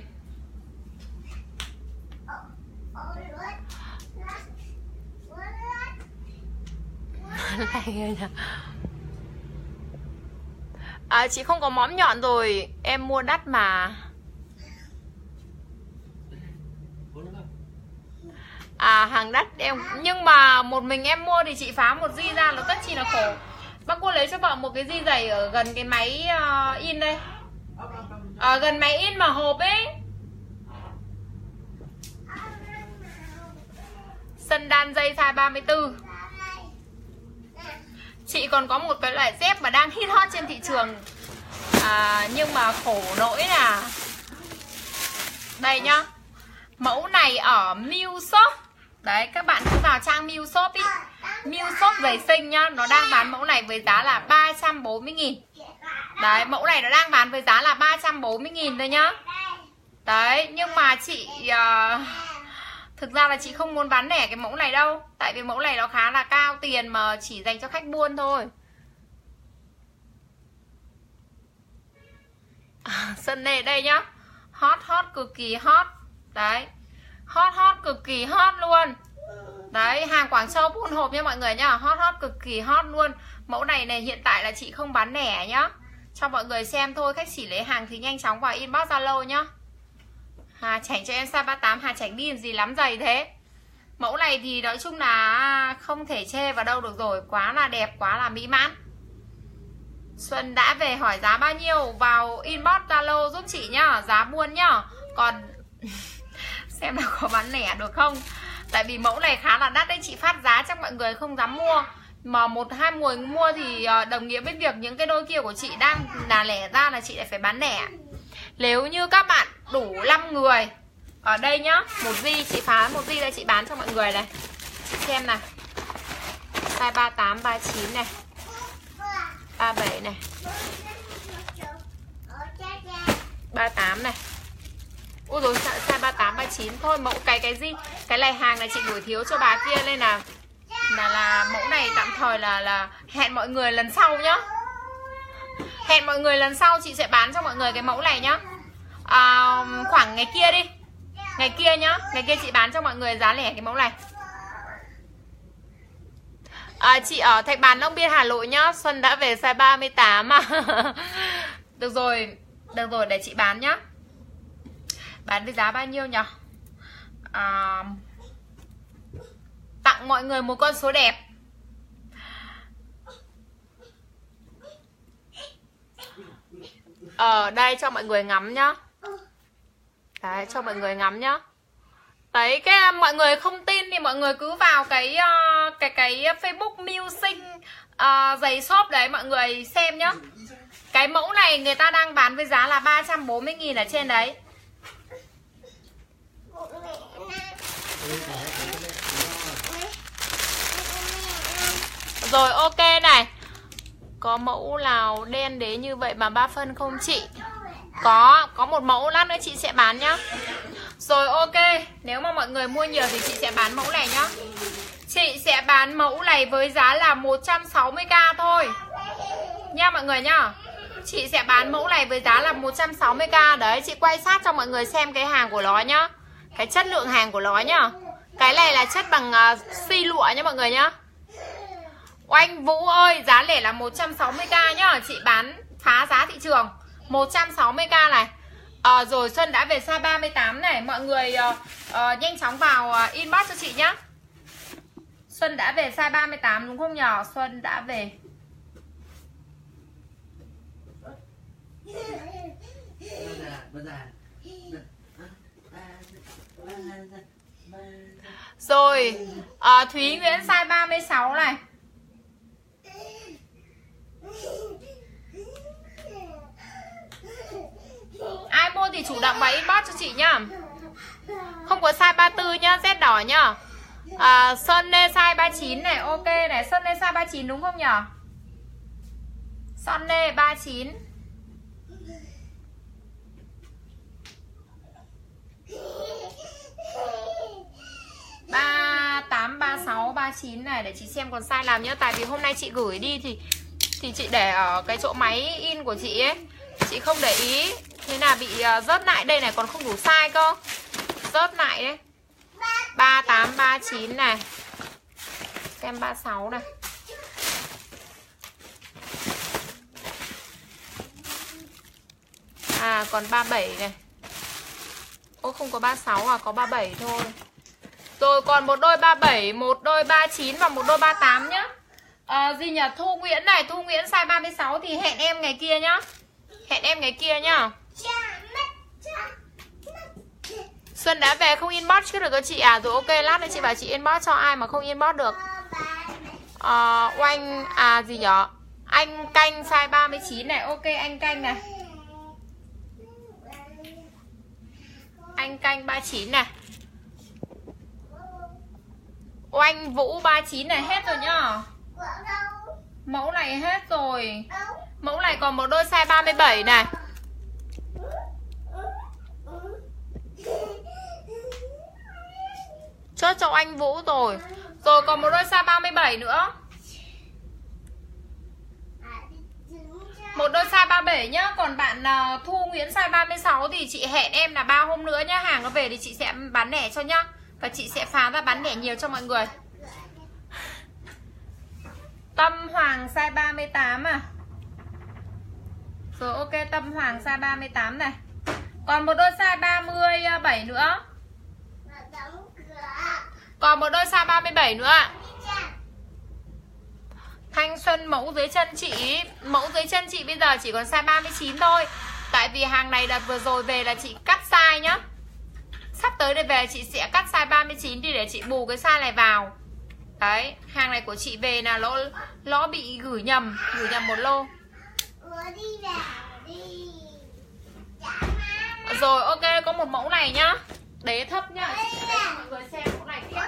À, chị không có móm nhọn rồi. Em mua đắt mà. À hàng đắt em. Nhưng mà một mình em mua thì chị phá một di ra là rất chi là khổ. Bác cô lấy cho vợ một cái di giày ở gần cái máy uh, in đây ở gần máy in mà hộp ấy. Sân đan dây size 34 Chị còn có một cái loại dép mà đang hit hot trên thị trường. À, Nhưng mà khổ nỗi là Đây nhá. Mẫu này ở Miu Shop Đấy các bạn cứ vào trang Miu Shop ý Miu Shop giày sinh nhá. Nó đang bán mẫu này với giá là 340 nghìn. Đấy mẫu này nó đang bán với giá là 340.000 thôi nhá. Đấy nhưng mà chị uh, Thực ra là chị không muốn bán lẻ cái mẫu này đâu. Tại vì mẫu này nó khá là cao tiền mà chỉ dành cho khách buôn thôi. À, Sân nề đây nhá. Hot hot cực kỳ hot. Đấy. Hot hot cực kỳ hot luôn. Đấy hàng Quảng Châu buôn hộp nha mọi người nhá. Hot hot cực kỳ hot luôn. Mẫu này này hiện tại là chị không bán lẻ nhá cho mọi người xem thôi khách chỉ lấy hàng thì nhanh chóng vào inbox zalo nhá. Hà Chảnh cho em size 38 Hà Chảnh đi gì lắm dày thế. Mẫu này thì nói chung là không thể chê vào đâu được rồi Quá là đẹp, quá là mỹ mãn. Xuân đã về hỏi giá bao nhiêu Vào inbox Zalo giúp chị nhá Giá buôn nhá. Còn xem là có bán lẻ được không. Tại vì mẫu này khá là đắt đấy Chị phát giá chắc mọi người không dám mua mà một hai người mua thì ờ, đồng nghĩa với việc những cái đôi kia của chị đang là lẻ ra là chị lại phải bán lẻ. Nếu như các bạn đủ 5 người, ở đây nhá, một di chị phá một di đây, chị bán cho mọi người này. Chị xem này size 38 39 này. 37 này. 38 này. Ui rồi size 38 39 thôi, mẫu cái cái gì? Cái này hàng này chị gửi thiếu cho bà kia, nên là là là mẫu này tạm thời là là hẹn mọi người lần sau nhá. Hẹn mọi người lần sau chị sẽ bán cho mọi người cái mẫu này nhá. À, khoảng ngày kia đi. Ngày kia nhá. Ngày kia chị bán cho mọi người giá lẻ cái mẫu này. À, Chị ở Thạch Bàn Long Biên Hà Nội nhá. Xuân đã về size 38 mà Được rồi. Được rồi để chị bán nhá. Bán với giá bao nhiêu nhỉ à, Tặng mọi người một con số đẹp Ở đây cho mọi người ngắm nhá Đấy cho mọi người ngắm nhá Đấy cái à, mọi người không tin thì mọi người cứ vào cái ờ, cái cái Facebook Music uh, giày shop đấy mọi người xem nhá. Cái mẫu này người ta đang bán với giá là 340 000 ở trên đấy. Rồi ok này. Có mẫu nào đen đế như vậy mà ba phân không chị? Có, có một mẫu lát nữa chị sẽ bán nhá. Rồi ok, nếu mà mọi người mua nhiều thì chị sẽ bán mẫu này nhá. Chị sẽ bán mẫu này với giá là 160k thôi. Nha mọi người nhá. Chị sẽ bán mẫu này với giá là 160k Đấy, chị quay sát cho mọi người xem cái hàng của nó nhá. Cái chất lượng hàng của nó nhá. Cái này là chất bằng uh, xi lụa nhá mọi người nhá. Oanh Vũ ơi, giá lẻ là 160k nhá. Chị bán phá giá thị trường. 160k này. À, Rồi Xuân đã về xa 38 này. Mọi người uh, uh, nhanh chóng vào uh, inbox cho chị nhá. Xuân đã về size 38 đúng không nhỉ? Xuân đã về. Rồi à, Thúy Nguyễn size 36 này. Ai mua thì chủ động vào inbox cho chị nhá. Không có size 34 nhá Z đỏ nhá. À, Sơn Lê size 39 này Ok này. Sơn Lê size 39 đúng không nhở Sơn Lê 39 ba tám ba sáu ba chín này để chị xem còn sai làm nhá. Tại vì hôm nay chị gửi đi thì thì chị để ở cái chỗ máy in của chị ấy. Chị không để ý. Thế là bị uh, rớt lại. Đây này còn không đủ sai cơ. Rớt lại đấy. 3839 này. Kem 36 này. À còn 37 này. Ô không có 36 à? Có 37 thôi. Rồi còn một đôi 37 Một đôi 39 và một đôi 38 nhá à, Gì nhỉ? Thu Nguyễn này Thu Nguyễn size 36 thì hẹn em ngày kia nhá. Hẹn em ngày kia nhá. Xuân đã về không inbox chứ được các chị à? Rồi ok lát nữa chị bảo chị inbox cho ai mà không inbox được. À, Oanh à gì nhở Anh canh size 39 này. Ok anh canh này. Anh canh 39 này. Oanh Vũ 39 này. Hết rồi nhá Mẫu này hết rồi. Mẫu này còn một đôi size 37 này. Chốt cho anh Vũ rồi. Rồi còn một đôi size 37 nữa. Một đôi size 37 nhá. Còn bạn uh, Thu Nguyễn size 36 Thì chị hẹn em là ba hôm nữa nhá. Hàng nó về thì chị sẽ bán lẻ cho nhá. Và chị sẽ phá ra bán lẻ nhiều cho mọi người Tâm Hoàng size 38 à? Rồi, ok, Tâm Hoàng size 38 này. Còn một đôi size 37 nữa. Còn một đôi size 37 nữa ạ. Thanh Xuân mẫu dưới chân chị Mẫu dưới chân chị bây giờ chỉ còn size 39 thôi. Tại vì hàng này đợt vừa rồi về là chị cắt size nhá. Sắp tới để về chị sẽ cắt size 39 đi để chị bù cái size này vào. Đấy, hàng này của chị về là nó nó bị gửi nhầm, gửi nhầm một lô. Rồi ok, có một mẫu này nhá. Đế thấp nhá. Mọi người xem mẫu này tiếp.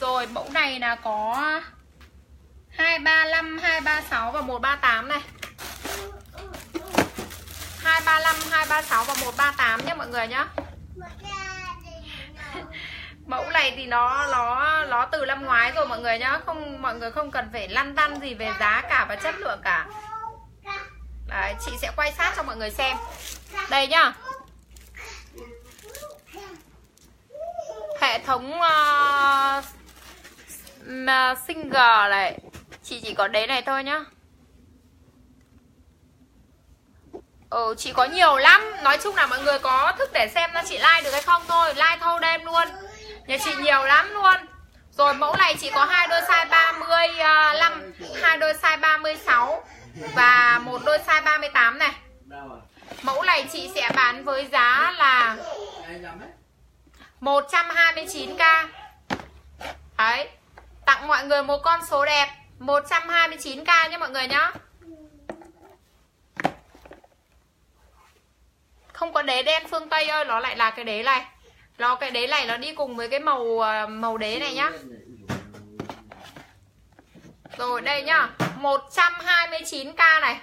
Rồi mẫu này là có 235, 236 và 138 này. 235, 236 và 138 nhé mọi người nhé Mẫu này thì nó nó nó từ năm ngoái rồi mọi người nhá. Không mọi người không cần phải lăn tăn gì về giá cả và chất lượng cả. Đấy, chị sẽ quay sát cho mọi người xem. Đây nhá. Hệ thống ờ, uh, single này. Chị chỉ có đấy này thôi nhá. Ừ, chị có nhiều lắm. Nói chung là mọi người có thức để xem ra chị like được hay không thôi. Like thâu đêm luôn. Nhà chị nhiều lắm luôn. Rồi mẫu này chị có hai đôi size 35 à, hai đôi size 36 Và một đôi size 38 này. Mẫu này chị sẽ bán với giá là 129k Đấy Tặng mọi người một con số đẹp. 129k nhé mọi người nhá. Không có đế đen phương Tây ơi, Nó lại là cái đế này. Nó cái đế này nó đi cùng với cái màu à, màu đế này nhá. Rồi, đây nhá. 129k này.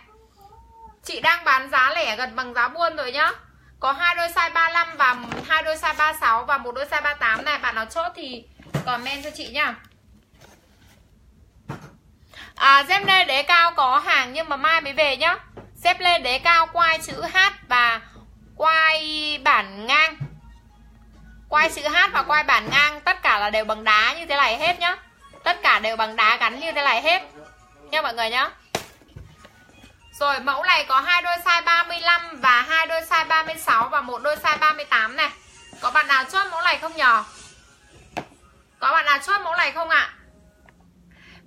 Chị đang bán giá lẻ gần bằng giá buôn rồi nhá. Có hai đôi size 35 và hai đôi size 36 và một đôi size 38 này. Bạn nào chốt thì comment cho chị nhá. À dép lê đế cao có hàng nhưng mà mai mới về nhá. Dép lê đế cao quai chữ H và quai bản ngang. Quai chữ H và quai bản ngang, Tất cả là đều bằng đá như thế này hết nhá. Tất cả đều bằng đá gắn như thế này hết. Nha mọi người nhá. Rồi, mẫu này có hai đôi size 35 Và hai đôi size 36 Và một đôi size 38 này. Có bạn nào chốt mẫu này không nhỉ? Có bạn nào chốt mẫu này không ạ? à?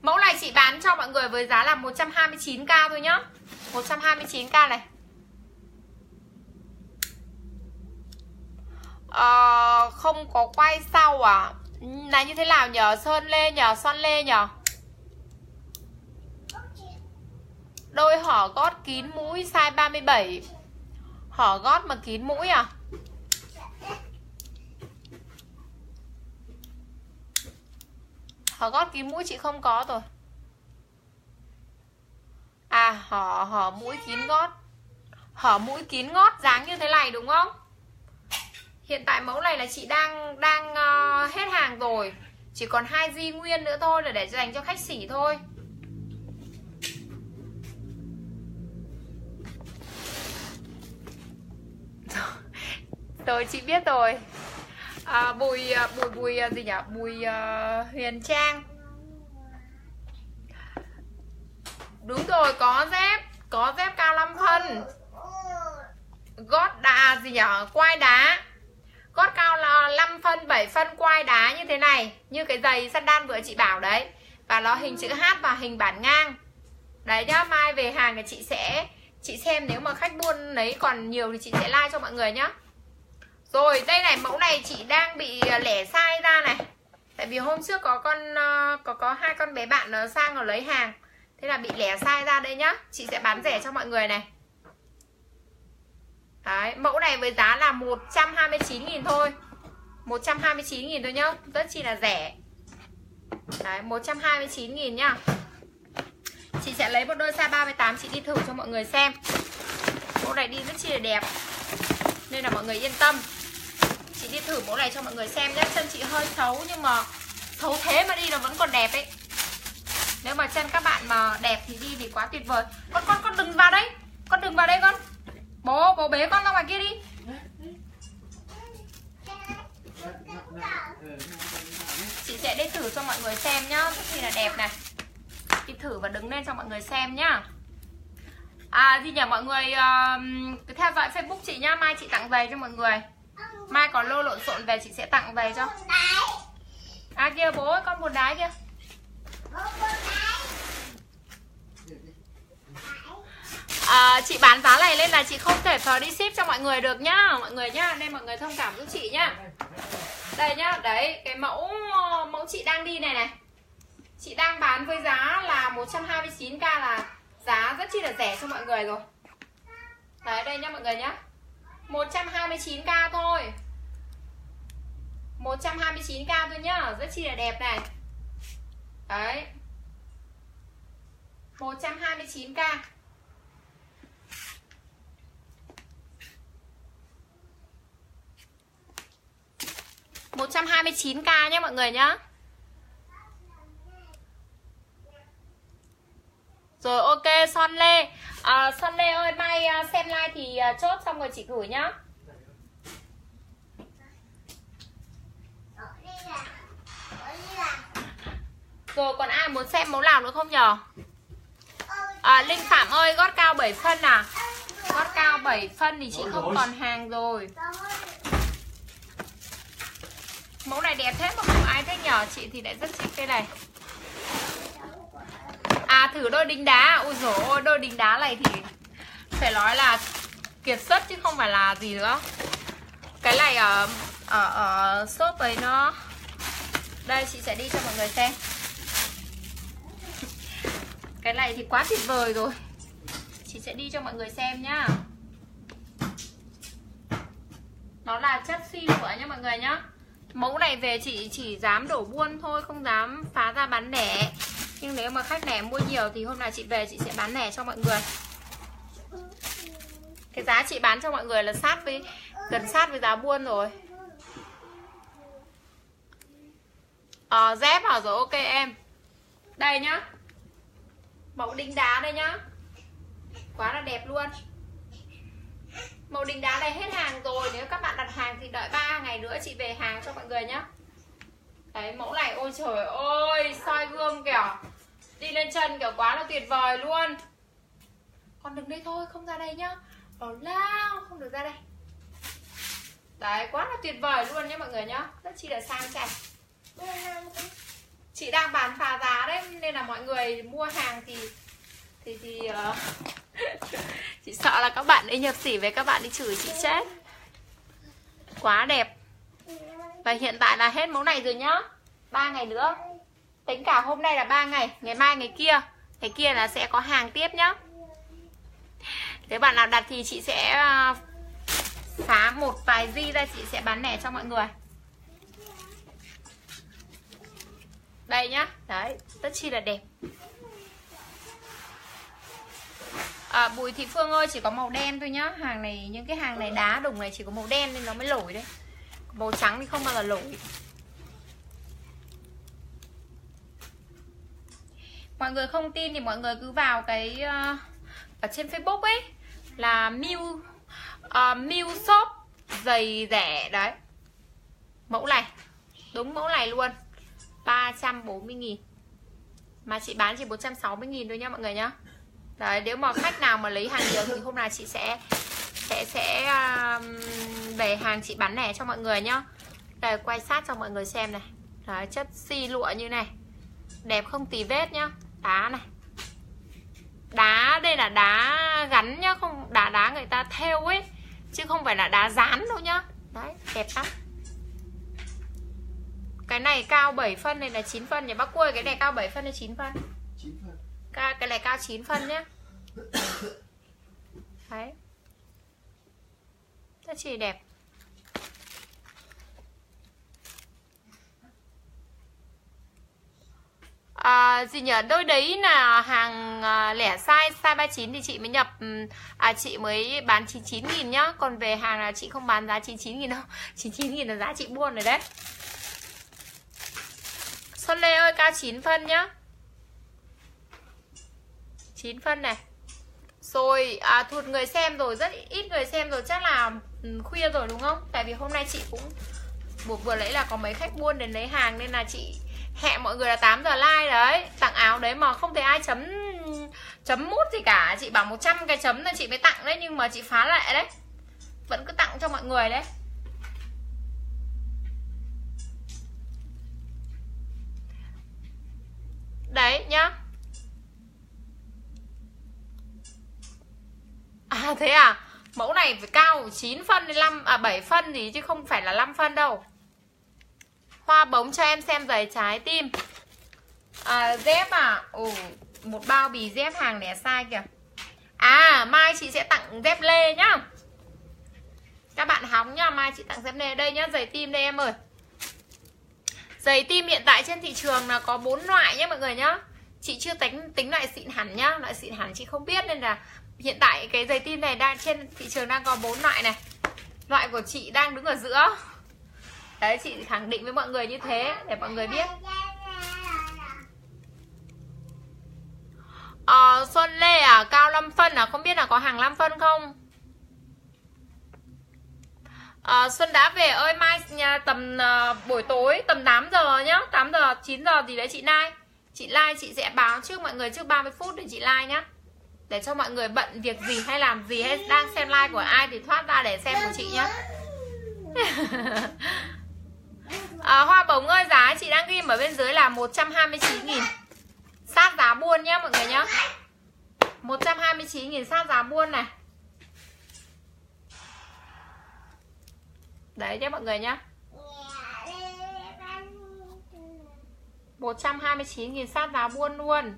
Mẫu này chị bán cho mọi người với giá là 129k thôi nhá. 129k này. À, Không có quay sau à? Này như thế nào nhờ? Sơn Lê nhờ? Son Lê nhờ? Đôi hỏ gót kín mũi size 37 Hỏ gót mà kín mũi à? Họ gót kín mũi chị không có rồi. À họ họ mũi kín gót. Hở mũi kín gót dáng như thế này đúng không? Hiện tại mẫu này là chị đang đang uh, hết hàng rồi. Chỉ còn hai di nguyên nữa thôi là để dành cho khách sỉ thôi. Rồi chị biết rồi. À, à, Bùi Bùi Bùi gì nhỉ? Bùi uh, Huyền Trang. Đúng rồi có dép Có dép cao 5 phân. Gót đà gì nhỉ? Quai đá. Gót cao là 5 phân 7 phân quai đá như thế này Như cái giày sandal vừa chị bảo đấy. Và nó hình chữ H và hình bản ngang. Đấy nhá Mai về hàng thì chị sẽ Chị xem nếu mà khách buôn lấy còn nhiều thì chị sẽ like cho mọi người nhá rồi đây này mẫu này chị đang bị à, lẻ sai ra này. Tại vì hôm trước có con à, có có hai con bé bạn nó sang nó lấy hàng. Thế là bị lẻ sai ra đây nhá. Chị sẽ bán rẻ cho mọi người này. Đấy, mẫu này với giá là 129.000 thôi. 129.000 thôi nhá. Rất chi là rẻ. Đấy, 129.000 nhá. Chị sẽ lấy một đôi size 38 Chị đi thử cho mọi người xem. Mẫu này đi rất chi là đẹp. Nên là mọi người yên tâm. Chị đi thử mẫu này cho mọi người xem nhé. Chân chị hơi xấu nhưng mà Xấu thế mà đi nó vẫn còn đẹp ấy. Nếu mà chân các bạn mà đẹp thì đi thì quá tuyệt vời. Con con con đừng vào đây. Con đừng vào đây con. Bố bố bế con ra ngoài kia đi. Chị sẽ đi thử cho mọi người xem nhá. Rất là đẹp này. Đi thử và đứng lên cho mọi người xem nhá. À gì nhỉ? Mọi người uh, theo dõi facebook chị nhá. Mai chị tặng về cho mọi người. Mai có lô lộn xộn về chị sẽ tặng về cho. À kia bố ơi, con bột đái kia à, Chị bán giá này lên là chị không thể phờ đi ship cho mọi người được nhá. Mọi người nhá, nên mọi người thông cảm giúp chị nhá. Đây nhá, đấy cái mẫu mẫu chị đang đi này này. Chị đang bán với giá là 129k là giá rất chi là rẻ cho mọi người rồi. Đấy đây nhá mọi người nhá. 129k thôi. 129k thôi nhá, Rất chi là đẹp này. Đấy. 129k một trăm hai mươi chín k nhé mọi người nhá. Rồi ok Son Lê. À, Xuân Lê ơi mai à, xem like thì à, chốt xong rồi chị gửi nhá. Rồi còn ai muốn xem mẫu nào nữa không nhờ Ôi à, Linh Phạm ơi gót cao 7 phân à? Gót cao 7 phân thì chị không còn hàng rồi. Mẫu này đẹp thế mà không ai thích nhờ Chị thì lại rất thích cái này À thử đôi đính đá. Ôi dồi ôi đôi đính đá này thì Phải nói là kiệt xuất chứ không phải là gì nữa. Cái này ở ở, ở shop ấy nó Đây chị sẽ đi cho mọi người xem. Cái này thì quá tuyệt vời rồi. Chị sẽ đi cho mọi người xem nhá. Nó là chất xi lụa nha mọi người nhá. Mẫu này về chị chỉ dám đổ buôn thôi Không dám phá ra bán lẻ. Nhưng nếu mà khách lẻ mua nhiều Thì hôm nào chị về chị sẽ bán lẻ cho mọi người. Cái giá chị bán cho mọi người là sát với, Gần sát với giá buôn rồi. Ờ dép hả rồi, ok em. Đây nhá. Mẫu đinh đá đây nhá. Quá là đẹp luôn. Màu đinh đá này hết hàng rồi, Nếu các bạn đặt hàng thì đợi 3 ngày nữa chị về hàng cho mọi người nhá. Đấy, mẫu này, ôi trời ơi, soi gương kìa. Đi lên chân kiểu quá là tuyệt vời luôn. Còn đứng đây thôi không ra đây nhá. Bảo lao không được ra đây. Đấy quá là tuyệt vời luôn nhé mọi người nhá. Rất chi là sang chảnh Chị đang bán phá giá đấy Nên là mọi người mua hàng thì Thì thì uh, Chị sợ là các bạn ấy nhập xỉ về các bạn đi chửi chị chết. Quá đẹp. Và hiện tại là hết mẫu này rồi nhá. Ba ngày nữa. Tính cả hôm nay là 3 ngày Ngày mai ngày kia. Ngày kia là sẽ có hàng tiếp nhá. Nếu bạn nào đặt thì chị sẽ ờ, Phá một vài di ra chị sẽ bán lẻ cho mọi người. Đây nhá. Đấy rất chi là đẹp. À, Bùi Thị Phương ơi chỉ có màu đen thôi nhá. Hàng này những cái hàng này đá đùng này chỉ có màu đen nên nó mới lổi đấy. Màu trắng thì không bao giờ lổi Mọi người không tin thì mọi người cứ vào cái uh, Ở trên Facebook ấy Là Miu uh, Miu Shop Giày rẻ đấy Mẫu này Đúng mẫu này luôn 340 nghìn Mà chị bán chỉ 160 nghìn thôi nhá mọi người nhá Đấy, nếu mà khách nào mà lấy hàng nhiều thì hôm nào chị sẽ sẽ sẽ um, về hàng chị bán lẻ cho mọi người nhá. Đây quay sát cho mọi người xem này. Đấy, chất xi lụa như này. Đẹp không tì vết nhá. Đá này. Đá đây là đá gắn nhá, không đá đá người ta theo ấy chứ không phải là đá dán đâu nhá. Đấy, đẹp lắm. Cái này cao 7 phân này là 9 phân nhỉ bác Cuôi, cái này cao 7 phân hay 9 phân? 9 phân Ca, cái này cao 9 phân nhé Đấy Rất chỉ đẹp à, Gì nhỉ? Đôi đấy là hàng à, lẻ size Size 39 thì chị mới nhập ừ, À chị mới bán 99 nghìn nhá. Còn về hàng là chị không bán giá 99 nghìn đâu. 99 nghìn là giá chị buôn rồi đấy. Xuân Lê ơi cao 9 phân nhá. 9 phân này. Rồi à, thụt người xem rồi Rất ít người xem rồi Chắc là ừ, khuya rồi đúng không? Tại vì hôm nay chị cũng buộc vừa lấy là có mấy khách buôn đến lấy hàng Nên là chị hẹn mọi người là 8 giờ like đấy. Tặng áo đấy mà không thấy ai chấm Chấm mút gì cả. Chị bảo 100 cái chấm là chị mới tặng đấy, Nhưng mà chị phá lệ đấy. Vẫn cứ tặng cho mọi người đấy. Đấy, nhá. À thế à? Mẫu này phải cao 9 phân đến 5 À 7 phân gì chứ không phải là 5 phân đâu. Hoa bóng cho em xem giày trái tim. À, Dép à? Ồ, Một bao bì dép hàng lẻ sai kìa. À mai chị sẽ tặng dép lê nhá. Các bạn hóng nhá Mai chị tặng dép lê. Đây nhá Giày tim đây em ơi. Giày tim hiện tại trên thị trường là có 4 loại nhá mọi người nhá. Chị chưa tính tính loại xịn hẳn nhá. Loại xịn hẳn chị không biết nên là Hiện tại cái giày tim này đang trên thị trường đang có 4 loại này. Loại của chị đang đứng ở giữa. Đấy chị khẳng định với mọi người như thế Để mọi người biết. À, Xuân Lê à Cao 5 phân à? Không biết là có hàng 5 phân không? À, Xuân đã về ơi mai nhà, tầm à, buổi tối tầm 8 giờ nhá. 8 giờ 9 giờ thì đấy chị Nai. Chị like chị sẽ báo trước mọi người trước 30 phút để chị like nhá. Để cho mọi người bận việc gì hay làm gì hay đang xem like của ai thì thoát ra để xem của chị nhá. à, Hoa bồng ơi giá chị đang ghi ở bên dưới là 129 nghìn. Sát giá buôn nhá mọi người nhá. 129 nghìn sát giá buôn này. Đấy nhé mọi người nhá. 129 nghìn sát giá buôn luôn.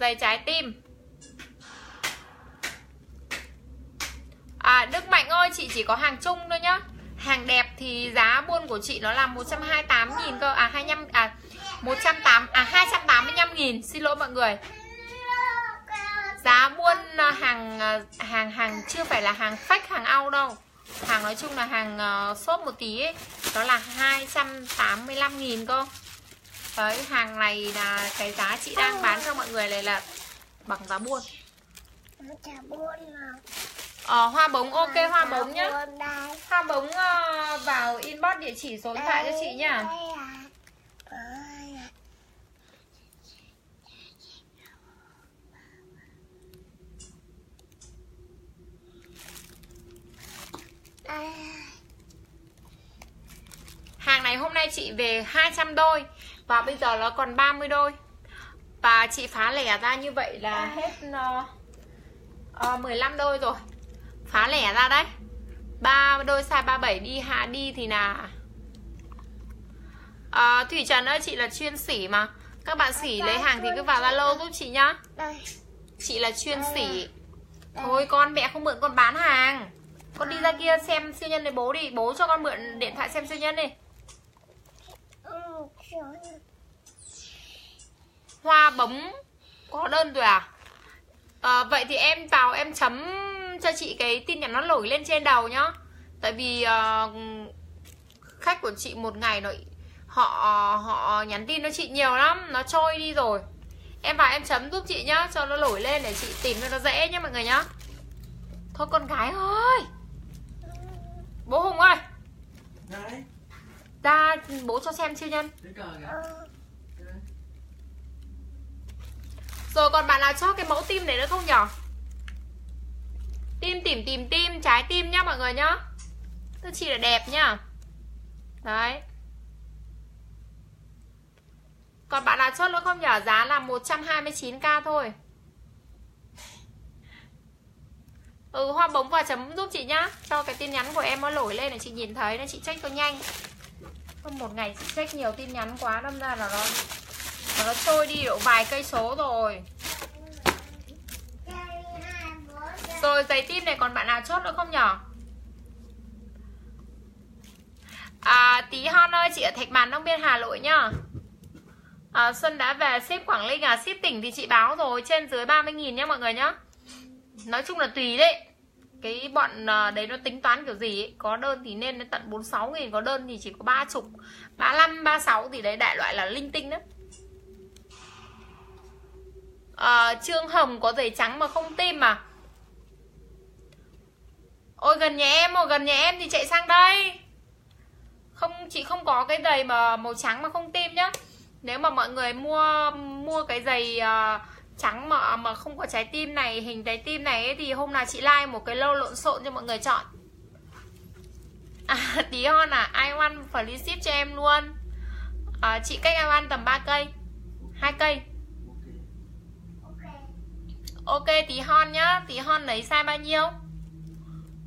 Giày trái tim. À Đức Mạnh ơi chị chỉ có hàng chung thôi nhá. Hàng đẹp thì giá buôn của chị nó là 128 000 cơ. À 25 à 108 à 285 000 Xin lỗi mọi người. Giá buôn à, hàng à, hàng hàng chưa phải là hàng fake hàng ao đâu. Hàng nói chung là hàng uh, shop một tí ấy Đó là 285 000 cơ. Đấy hàng này là cái giá chị đang bán cho mọi người này là bằng giá buôn. Giá buôn nào? Ờ, hoa bóng ok hoa bóng nhá. Hoa bóng uh, vào inbox địa chỉ số điện thoại cho chị nhá. Hàng này hôm nay chị về 200 đôi Và bây giờ nó còn 30 đôi. Và chị phá lẻ ra như vậy là hết uh, uh, 15 đôi rồi Phá lẻ ra đấy. Ba đôi size 37 đi hạ đi thì là à, Thủy Trần ơi chị là chuyên sỉ mà. Các bạn sỉ lấy hàng thì cứ vào Zalo giúp chị nhá. Chị là chuyên sỉ. Thôi con mẹ không mượn con bán hàng. Con đi ra kia xem siêu nhân này bố đi. Bố cho con mượn điện thoại xem siêu nhân đi. Hoa bóng Có đơn rồi à? à Vậy thì em vào em chấm cho chị cái tin nhắn nó nổi lên trên đầu nhá. Tại vì uh, khách của chị một ngày nó họ họ nhắn tin cho chị nhiều lắm Nó trôi đi rồi. Em vào em chấm giúp chị nhá Cho nó nổi lên để chị tìm cho nó dễ nhá mọi người nhá. Thôi con gái ơi! Bố Hùng ơi! Đấy Ra bố cho xem siêu nhân. Rồi còn bạn nào cho cái mẫu tim này nữa không nhở Tim, tìm tìm, tim, Trái tim nhá, mọi người nhá. Thưa chị là đẹp nhá. Đấy. Còn bạn nào chốt nữa không nhở? Giá là 129k thôi. Ừ hoa bóng vào chấm giúp chị nhá. Cho cái tin nhắn của em nó nổi lên để chị nhìn thấy Để chị check cho nhanh. Không, một ngày chị check nhiều tin nhắn quá, Đâm ra là nó Nó trôi đi độ vài cây số rồi. Rồi giày tim này còn bạn nào chốt nữa không nhở? À, Tí Hon ơi chị ở Thạch Bàn Đông Biên Hà Nội nhá. À, Xuân đã về ship Quảng Linh à? Ship tỉnh thì chị báo rồi Trên dưới 30.000 nhá mọi người nhá. Nói chung là tùy đấy. Cái bọn à, đấy nó tính toán kiểu gì ấy. Có đơn thì nên đến tận 46 nghìn Có đơn thì chỉ có 30 35, 36 thì đấy đại loại là linh tinh đó à, Trương Hồng có giày trắng mà không tim mà Ôi gần nhà em, ôi gần nhà em thì chạy sang đây. Không, chị không có cái giày mà màu trắng mà không tim nhá. Nếu mà mọi người mua mua cái giày uh, trắng mà mà không có trái tim này, hình trái tim này ấy, Thì hôm nào chị like một cái lâu lộn xộn cho mọi người chọn. À tí hon à, ai ăn free ship cho em luôn. À, Chị cách ai ăn tầm 3 cây hai cây. Ok tí hon nhá Tí hon lấy size bao nhiêu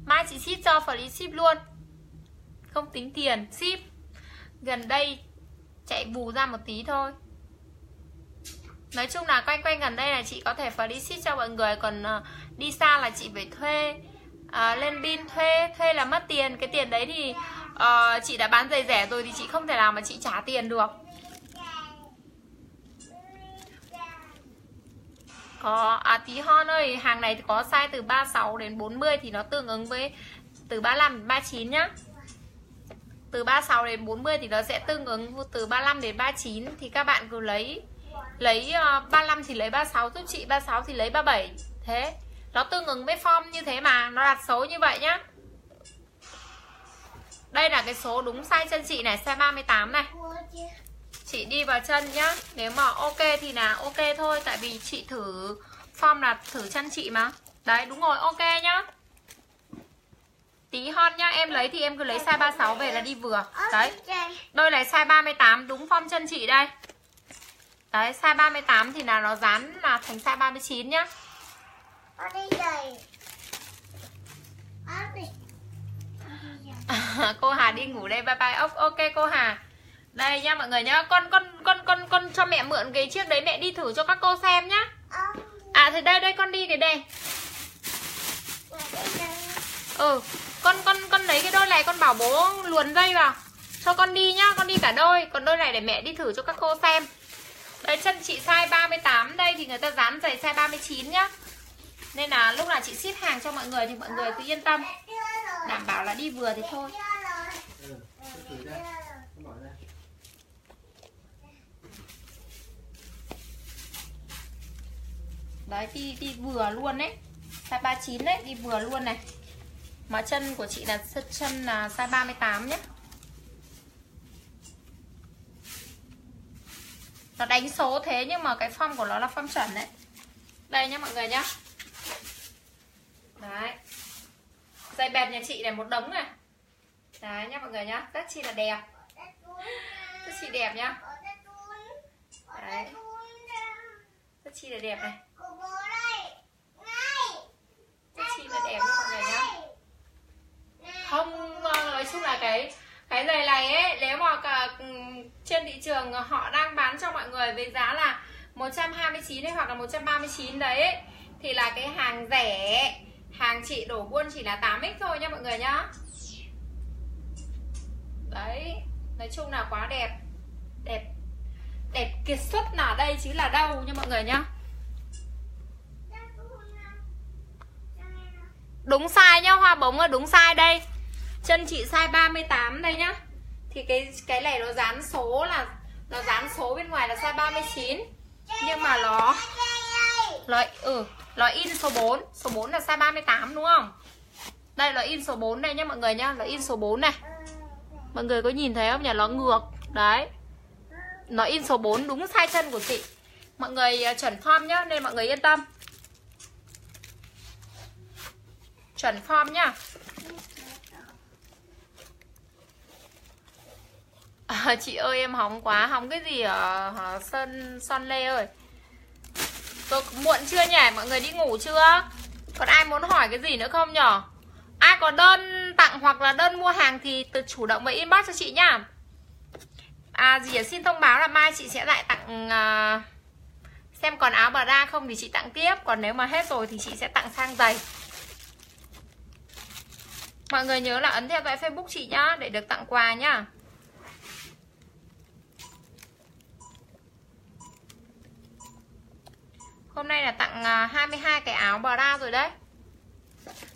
Mai chị ship cho free ship luôn. Không tính tiền ship. Gần đây chạy bù ra một tí thôi. Nói chung là quanh quanh gần đây là chị có thể free ship cho mọi người Còn ờ, đi xa là chị phải thuê uh, Lên pin thuê Thuê là mất tiền. Cái tiền đấy thì uh, chị đã bán giày rẻ rồi Thì chị không thể nào mà chị trả tiền được. Có. À tí hon ơi, hàng này có size từ 36 đến 40 thì nó tương ứng với từ 35 đến 39 nhá. Từ 36 đến 40 thì nó sẽ tương ứng từ 35 đến 39 thì các bạn cứ lấy lấy ờ, uh, 35 thì lấy 36 giúp chị 36 thì lấy 37 thế nó tương ứng với form như thế mà nó đặt số như vậy nhá. Đây là cái số đúng size chân chị này size 38 này chị đi vào chân nhá. Nếu mà ok thì là ok thôi, tại vì chị thử form là thử chân chị mà. Đấy, đúng rồi, ok nhá. Tí hot nhá, em lấy thì em cứ lấy size 36 về là đi vừa. Đấy. Đôi này size 38 đúng form chân chị đây. Đấy, size 38 thì là nó dán là thành size 39 nhá. Cô Hà đi ngủ đây, bye bye. Ok, cô Hà đây nha mọi người nhá, con con con con con cho mẹ mượn cái chiếc đấy mẹ đi thử cho các cô xem nhá. À thì đây đây, con đi cái đây. Ừ con con con lấy cái đôi này, con bảo bố luồn dây vào. Cho con đi nhá, con đi cả đôi. Còn đôi này để mẹ đi thử cho các cô xem. Đây chân chị size 38 đây thì người ta dán giày size 39 nhá. Nên là lúc nào chị ship hàng cho mọi người thì mọi người cứ yên tâm. Đảm bảo là đi vừa thì thôi ừ, thử ra. Con bỏ ra đấy, đi đi vừa luôn đấy size 39 đấy đi vừa luôn này. Mà chân của chị là chân là size 38 nhé. Nó đánh số thế nhưng mà cái form của nó là form chuẩn đấy. Đây nhá mọi người nhá. Đấy. Dây bẹp nhà chị này một đống này. Đấy nhá mọi người nhá. Rất chi là đẹp. Rất chi đẹp nhá. Đấy. Rất chi là đẹp này rất chi là đẹp nhá mọi người nhá. Không ờ, nói chung là cái cái giày này ấy nếu mà cả trên thị trường họ đang bán cho mọi người với giá là 129 hay hoặc là 139 đấy ấy, thì là cái hàng rẻ hàng chị đổ buôn chỉ là 8x thôi nha mọi người nhá. Đấy nói chung là quá đẹp. Đẹp đẹp kiệt xuất là đây chứ là đâu nha mọi người nhá. Đúng sai nhá, hoa bóng là đúng sai đây. Chân chị size 38 đây nhá. Thì cái cái này nó dán số là, nó dán số bên ngoài là size 39 nhưng mà nó nó ừ nó in số 4 số 4 là size 38 đúng không? Đây là in số 4 này nhá mọi người nhá. Nó in số 4 này. Mọi người có nhìn thấy không nhỉ? Nó ngược. Đấy. Nó in số 4 đúng sai chân của chị. Mọi người à, chuẩn form nhá, nên mọi người yên tâm. Chuẩn form nhá. À, chị ơi em hóng quá hóng cái gì ở, ở sơn son lê ơi? Tôi muộn chưa nhỉ? Mọi người đi ngủ chưa? Còn ai muốn hỏi cái gì nữa không nhở ai có đơn tặng hoặc là đơn mua hàng thì tự chủ động với inbox cho chị nhá. À gì xin thông báo là mai chị sẽ lại tặng à, xem còn áo bà ra không thì chị tặng tiếp. Còn nếu mà hết rồi thì chị sẽ tặng sang giày mọi người nhớ là ấn theo dõi facebook chị nhá để được tặng quà nhá. Hôm nay là tặng à, 22 cái áo bra rồi đấy.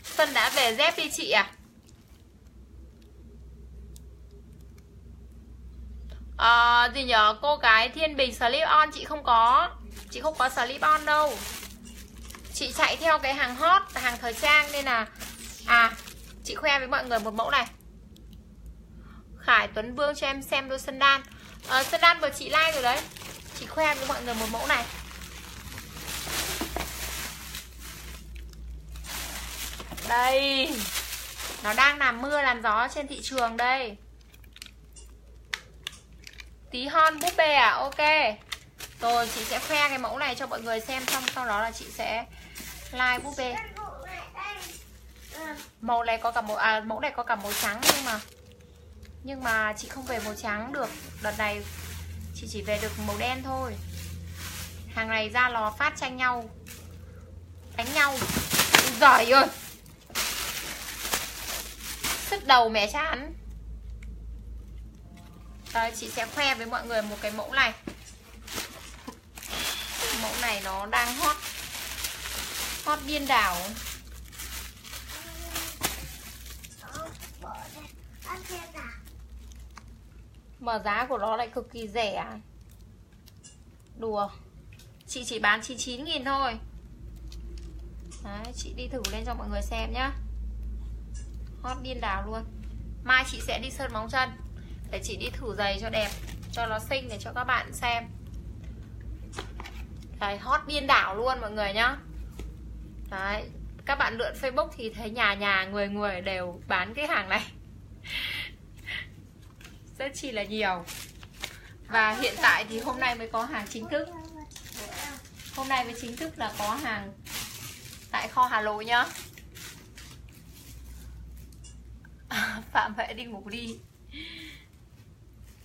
Xuân đã về dép đi chị à à, Gì nhở? Cô gái Thiên Bình slip on chị không có. Chị không có slip on đâu. Chị chạy theo cái hàng hot Hàng thời trang nên là À Chị khoe với mọi người một mẫu này. Khải Tuấn Vương cho em xem đôi sân đan. À, Sân đan vừa chị like rồi đấy. Chị khoe với mọi người một mẫu này. Đây. Nó đang làm mưa làm gió trên thị trường đây. Tí hon búp bê à? Ok. Rồi chị sẽ khoe cái mẫu này cho mọi người xem Xong sau đó là chị sẽ like búp bê. Màu này có cả màu à, Mẫu này có cả màu trắng nhưng mà Nhưng mà chị không về màu trắng được. Đợt này chị chỉ về được màu đen thôi. Hàng này ra lò phát tranh nhau. Đánh nhau. Giỏi ơi Sức đầu mẹ chán. Đấy, chị sẽ khoe với mọi người một cái mẫu này. Mẫu này nó đang hot. Hot điên đảo. Mà giá của nó lại cực kỳ rẻ à? Đùa. Chị chỉ bán 99 nghìn thôi. Đấy, chị đi thử lên cho mọi người xem nhá. Hot điên đảo luôn. Mai chị sẽ đi sơn móng chân Để chị đi thử giày cho đẹp Cho nó xinh để cho các bạn xem. Đấy, hot điên đảo luôn mọi người nhá. Đấy, các bạn lượn Facebook thì thấy nhà nhà người người đều bán cái hàng này. Rất chỉ là nhiều. Và hiện tại thì hôm nay mới có hàng chính thức. Hôm nay mới chính thức là có hàng tại kho Hà Nội nhá. À, Phạm vệ đi ngủ đi.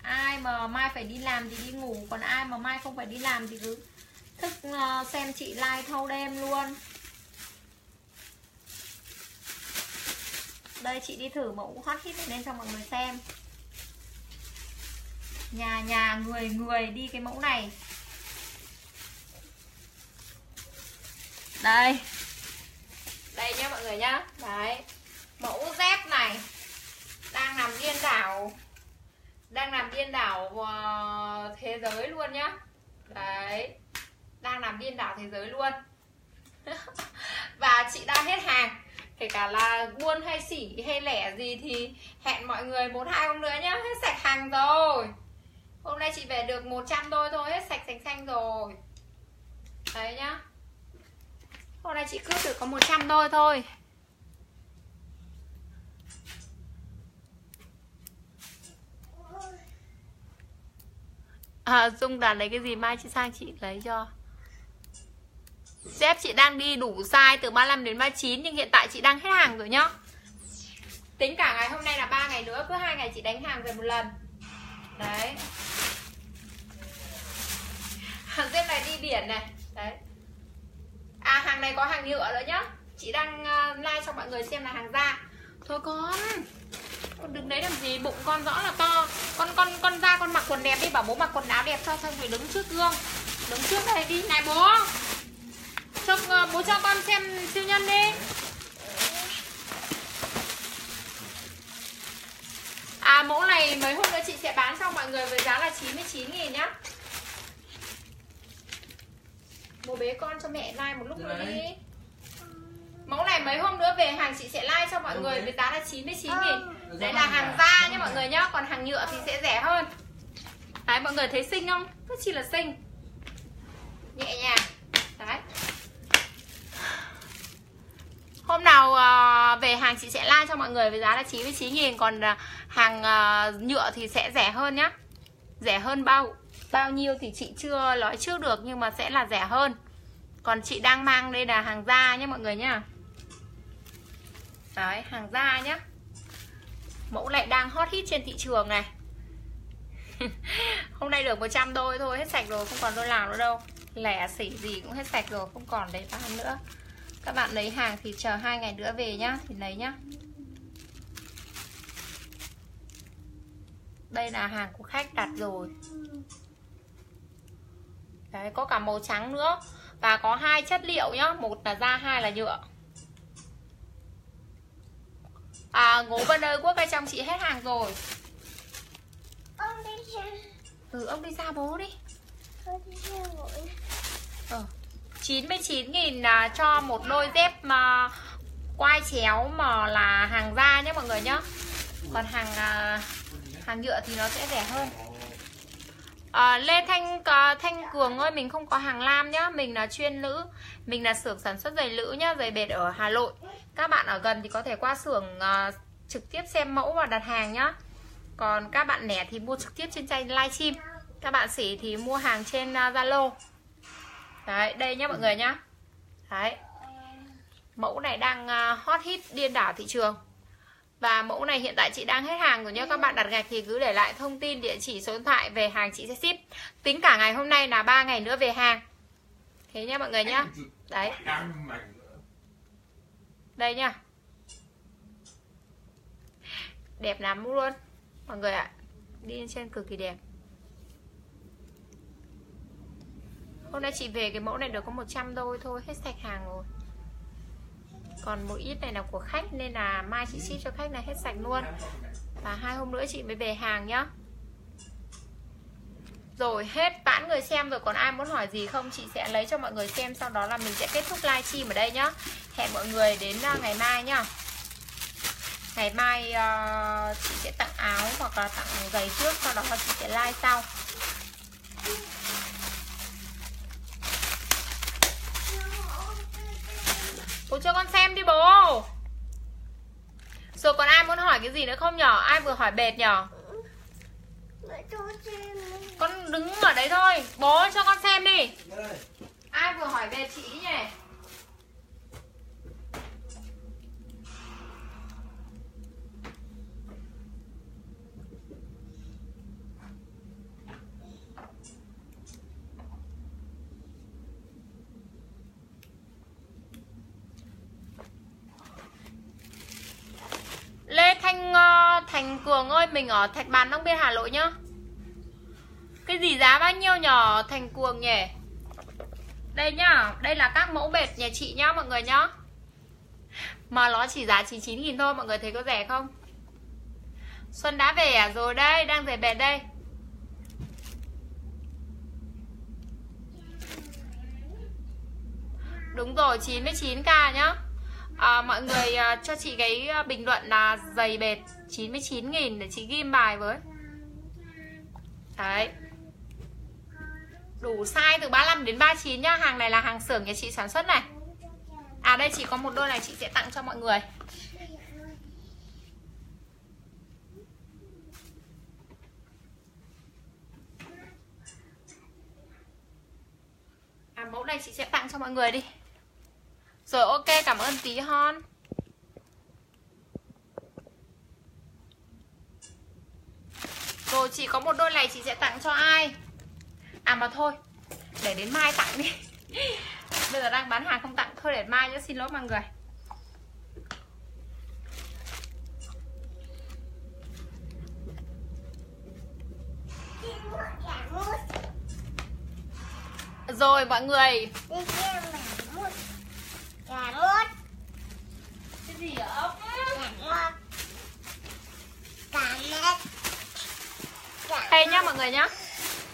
Ai mà mai phải đi làm thì đi ngủ, Còn ai mà mai không phải đi làm thì cứ thức ờ, xem chị like thâu đêm luôn. Đây, chị đi thử mẫu hot hit lên cho mọi người xem. Nhà nhà người người đi cái mẫu này. Đây. Đây nhá mọi người nhá. Đấy. Mẫu dép này. Đang nằm điên đảo. Đang nằm điên đảo ờ, thế giới luôn nhá. Đấy. Đang nằm điên đảo thế giới luôn. Và chị đang hết hàng. Kể cả là buôn hay xỉ hay lẻ gì thì hẹn mọi người một hai hôm nữa nhá Hết sạch hàng rồi. Hôm nay chị về được 100 đôi thôi Hết sạch xanh xanh rồi. Đấy nhá. Hôm nay chị cướp được có 100 đôi thôi. À, Dung đàn lấy cái gì mai chị sang chị lấy cho. Dép chị đang đi đủ size từ 35 đến 39 Nhưng hiện tại chị đang hết hàng rồi nhá. Tính cả ngày hôm nay là 3 ngày nữa, Cứ hai ngày chị đánh hàng về một lần. Đấy. Hàng dép này đi biển này. Đấy. À hàng này có hàng nhựa nữa nhá. Chị đang ờ, like cho mọi người xem là hàng da. Thôi con. Con đừng đấy làm gì? Bụng con rõ là to. Con con con ra con mặc quần đẹp đi, Bảo bố mặc quần áo đẹp sao Xong rồi đứng trước gương. Đứng trước đây đi. Này bố cho, uh, Bố cho con xem siêu nhân đi. À mẫu này mấy hôm nữa chị sẽ bán cho mọi người với giá là 99 nghìn nhá. Bố bế con cho mẹ like một lúc nữa đi. Mẫu này mấy hôm nữa về hàng chị sẽ like cho mọi người với giá là 99 nghìn. Đấy là hàng da nhá mọi người nhá Còn hàng nhựa thì sẽ rẻ hơn. Đấy mọi người thấy xinh không? Rất chi là xinh. Nhẹ nhàng. Đấy Hôm nào uh, về hàng chị sẽ like cho mọi người với giá là 99 nghìn. Còn uh, hàng uh, nhựa thì sẽ rẻ hơn nhá. Rẻ hơn bao bao nhiêu thì chị chưa nói trước được Nhưng mà sẽ là rẻ hơn. Còn chị đang mang đây là hàng da nhé mọi người nhá. Đấy hàng da nhá. Mẫu này đang hot hit trên thị trường này. Hôm nay được 100 đôi thôi Hết sạch rồi không còn đôi nào nữa đâu. Lẻ xỉ gì cũng hết sạch rồi Không còn đấy bán nữa. Các bạn lấy hàng thì chờ hai ngày nữa về nhá Thì lấy nhá. Đây là hàng của khách đặt rồi. Đấy, có cả màu trắng nữa. Và có hai chất liệu nhá Một là da, hai là nhựa. À, ngố bên ơi, quốc cây trong chị hết hàng rồi. Ông đi ra. Ừ, ông đi ra bố đi. Ông đi ra vội ờ. 99 nghìn à, cho một đôi dép mà quai chéo mà là hàng da nhé mọi người nhá Còn hàng à, hàng nhựa thì nó sẽ rẻ hơn. À, Lê Thanh à, Thanh Cường ơi mình không có hàng lam nhá. Mình là chuyên nữ Mình là xưởng sản xuất giày nữ nhá Giày bệt ở Hà Nội. Các bạn ở gần thì có thể qua xưởng à, trực tiếp xem mẫu và đặt hàng nhá. Còn các bạn lẻ thì mua trực tiếp trên trang livestream. Các bạn xỉ thì mua hàng trên à, Zalo. uh, Đấy đây nhá mọi người nhá. Đấy. Mẫu này đang uh, hot hit điên đảo thị trường. Và mẫu này hiện tại chị đang hết hàng rồi nhá. Các bạn đặt gạch thì cứ để lại thông tin địa chỉ số điện thoại về hàng chị sẽ ship. Tính cả ngày hôm nay là 3 ngày nữa về hàng. Thế nhá mọi người nhá. Đấy. Đây nhá. Đẹp lắm luôn. Mọi người ạ Đi trên cực kỳ đẹp Hôm nay chị về cái mẫu này được có 100 đôi thôi Hết sạch hàng rồi. Còn một ít này là của khách nên là mai chị ship cho khách này hết sạch luôn. Và hai hôm nữa chị mới về hàng nhá. Rồi hết bạn người xem rồi còn ai muốn hỏi gì không chị sẽ lấy cho mọi người xem sau đó là mình sẽ kết thúc livestream ở đây nhá. Hẹn mọi người đến à, ngày mai nhá. Ngày mai uh, chị sẽ tặng áo hoặc là tặng giày trước sau đó là chị sẽ like sau. Bố cho con xem đi bố. Rồi còn ai muốn hỏi cái gì nữa không nhở? Ai vừa hỏi bệt nhở? Mẹ cho xem đi. con đứng ở đấy thôi. Bố cho con xem đi. Ai vừa hỏi về chị nhỉ Lê Thành Cường ơi, mình ở Thạch Bàn Long Biên Hà Nội nhá. Cái gì giá bao nhiêu nhỏ Thành Cường nhỉ? Đây nhá, đây là các mẫu bệt nhà chị nhá mọi người nhá. Mà nó chỉ giá 99 000 thôi, mọi người thấy có rẻ không? Xuân đã về à? Rồi đây, đang về bệt đây. Đúng rồi, 99k nhá. À, mọi người à, cho chị cái à, bình luận là giày bệt 99 nghìn để chị ghim bài với. Đấy. Đủ size từ 35 đến 39 nhá. Hàng này là hàng xưởng nhà chị sản xuất này. À đây chỉ có một đôi này chị sẽ tặng cho mọi người. À mẫu này chị sẽ tặng cho mọi người đi. Rồi ok, cảm ơn tí hon. Rồi chỉ có một đôi này chị sẽ tặng cho ai? À mà thôi, để đến mai tặng đi. Bây giờ đang bán hàng không tặng, thôi để mai nhé, xin lỗi mọi người. Rồi mọi người, Dạ mút. cái gì mút. Cả mẹ. Dạ Đây nhá mọi người nhá.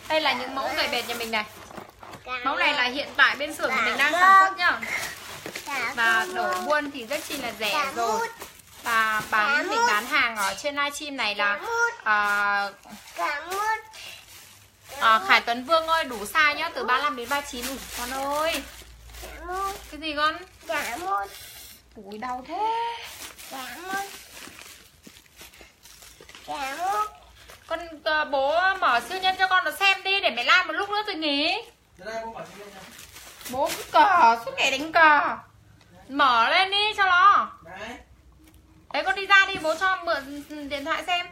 Đây là những mẫu giày bệt nhà mình này. Mẫu này là hiện tại bên xưởng của mình đang sản xuất nhá. Và đổ buôn thì rất chi là rẻ rồi. Và bán mình bán hàng ở trên livestream này là à, Khải Tuấn Vương ơi đủ size nhá từ 35 đến 39 Ui, con ơi cái gì con Dạ mút. ui đau thế. Dạ mút. Dạ mút. con ờ, bố mở siêu nhân cho con nó xem đi để mẹ làm một lúc nữa rồi nghỉ. Bố cứ cờ suốt ngày đánh cờ. Mở lên đi cho nó. Đấy đấy con đi ra đi bố cho mượn điện thoại xem.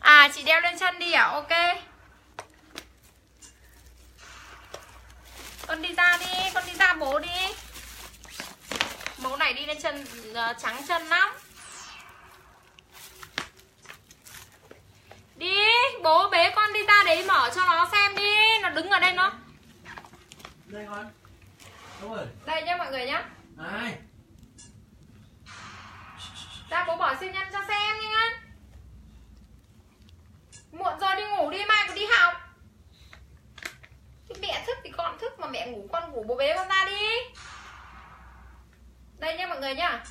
À chị đeo lên chân đi à ok con đi ra đi con đi ra bố đi. Mẫu này đi lên chân ờ, trắng chân lắm. Đi bố bế con đi ra đấy mở cho nó xem đi. Nó đứng ở đây nó. Đây con. Đúng rồi đây nhá mọi người nhá. Này. Ra bố bỏ siêu nhân cho xem nhanh muộn rồi đi ngủ đi mai còn đi học mẹ thức thì con thức mà mẹ ngủ, con ngủ bố bế con ra đi. Đây nha mọi người nhá.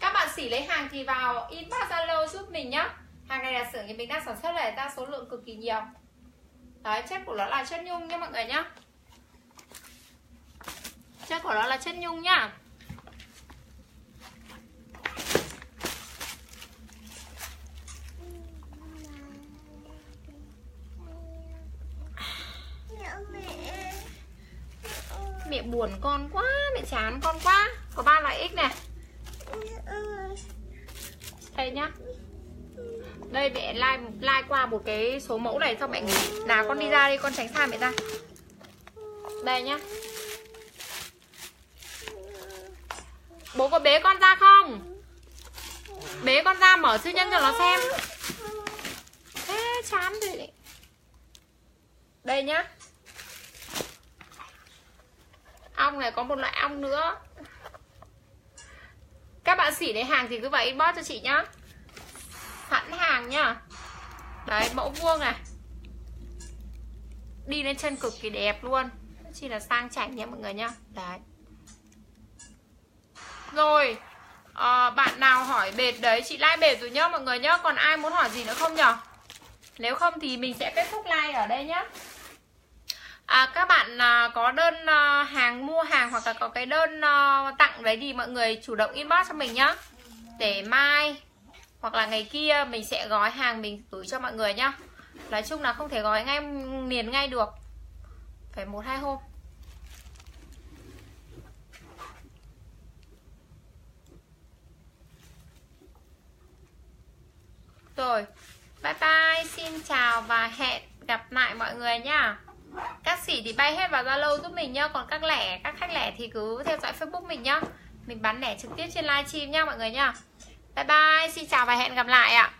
Các bạn xỉ lấy hàng thì vào inbox zalo giúp mình nhá. Hàng này là xưởng thì mình đang sản xuất này ra số lượng cực kỳ nhiều. Đấy, chất của nó là chất nhung nha mọi người nhá. Chất của nó là chất nhung nhá. Buồn con quá, mẹ chán con quá. Có ba loại x này. Đây nhá. Đây, mẹ like like qua một cái số mẫu này xong mẹ nghỉ nào, con đi ra đi, con tránh xa mẹ ra. Đây nhá. Bố có bế con ra không? Bế con ra mở siêu nhân cho nó xem. Thế chán rồi đây nhá. Ong này có một loại ong nữa. Các bạn xỉ lấy hàng thì cứ vào inbox cho chị nhá. Sẵn hàng nhá. Đấy mẫu vuông này. Đi lên chân cực kỳ đẹp luôn. Chỉ là sang chảnh nha mọi người nhá. Đấy. Rồi à, bạn nào hỏi bệt đấy chị like bệt rồi nhá mọi người nhá. Còn ai muốn hỏi gì nữa không nhở? Nếu không thì mình sẽ kết thúc like ở đây nhá à, các bạn à, có đơn à, hàng mua hàng hoặc là có cái đơn à, tặng đấy thì mọi người chủ động inbox cho mình nhá. Để mai hoặc là ngày kia mình sẽ gói hàng mình gửi cho mọi người nhá. Nói chung là không thể gói ngay liền ngay được. Phải một hai hôm. Rồi bye bye xin chào và hẹn gặp lại mọi người nhá các sỉ thì bay hết vào zalo giúp mình nhá, còn các lẻ, các khách lẻ thì cứ theo dõi facebook mình nhá. Mình bán lẻ trực tiếp trên livestream nhá mọi người nhá. Bye bye, xin chào và hẹn gặp lại ạ.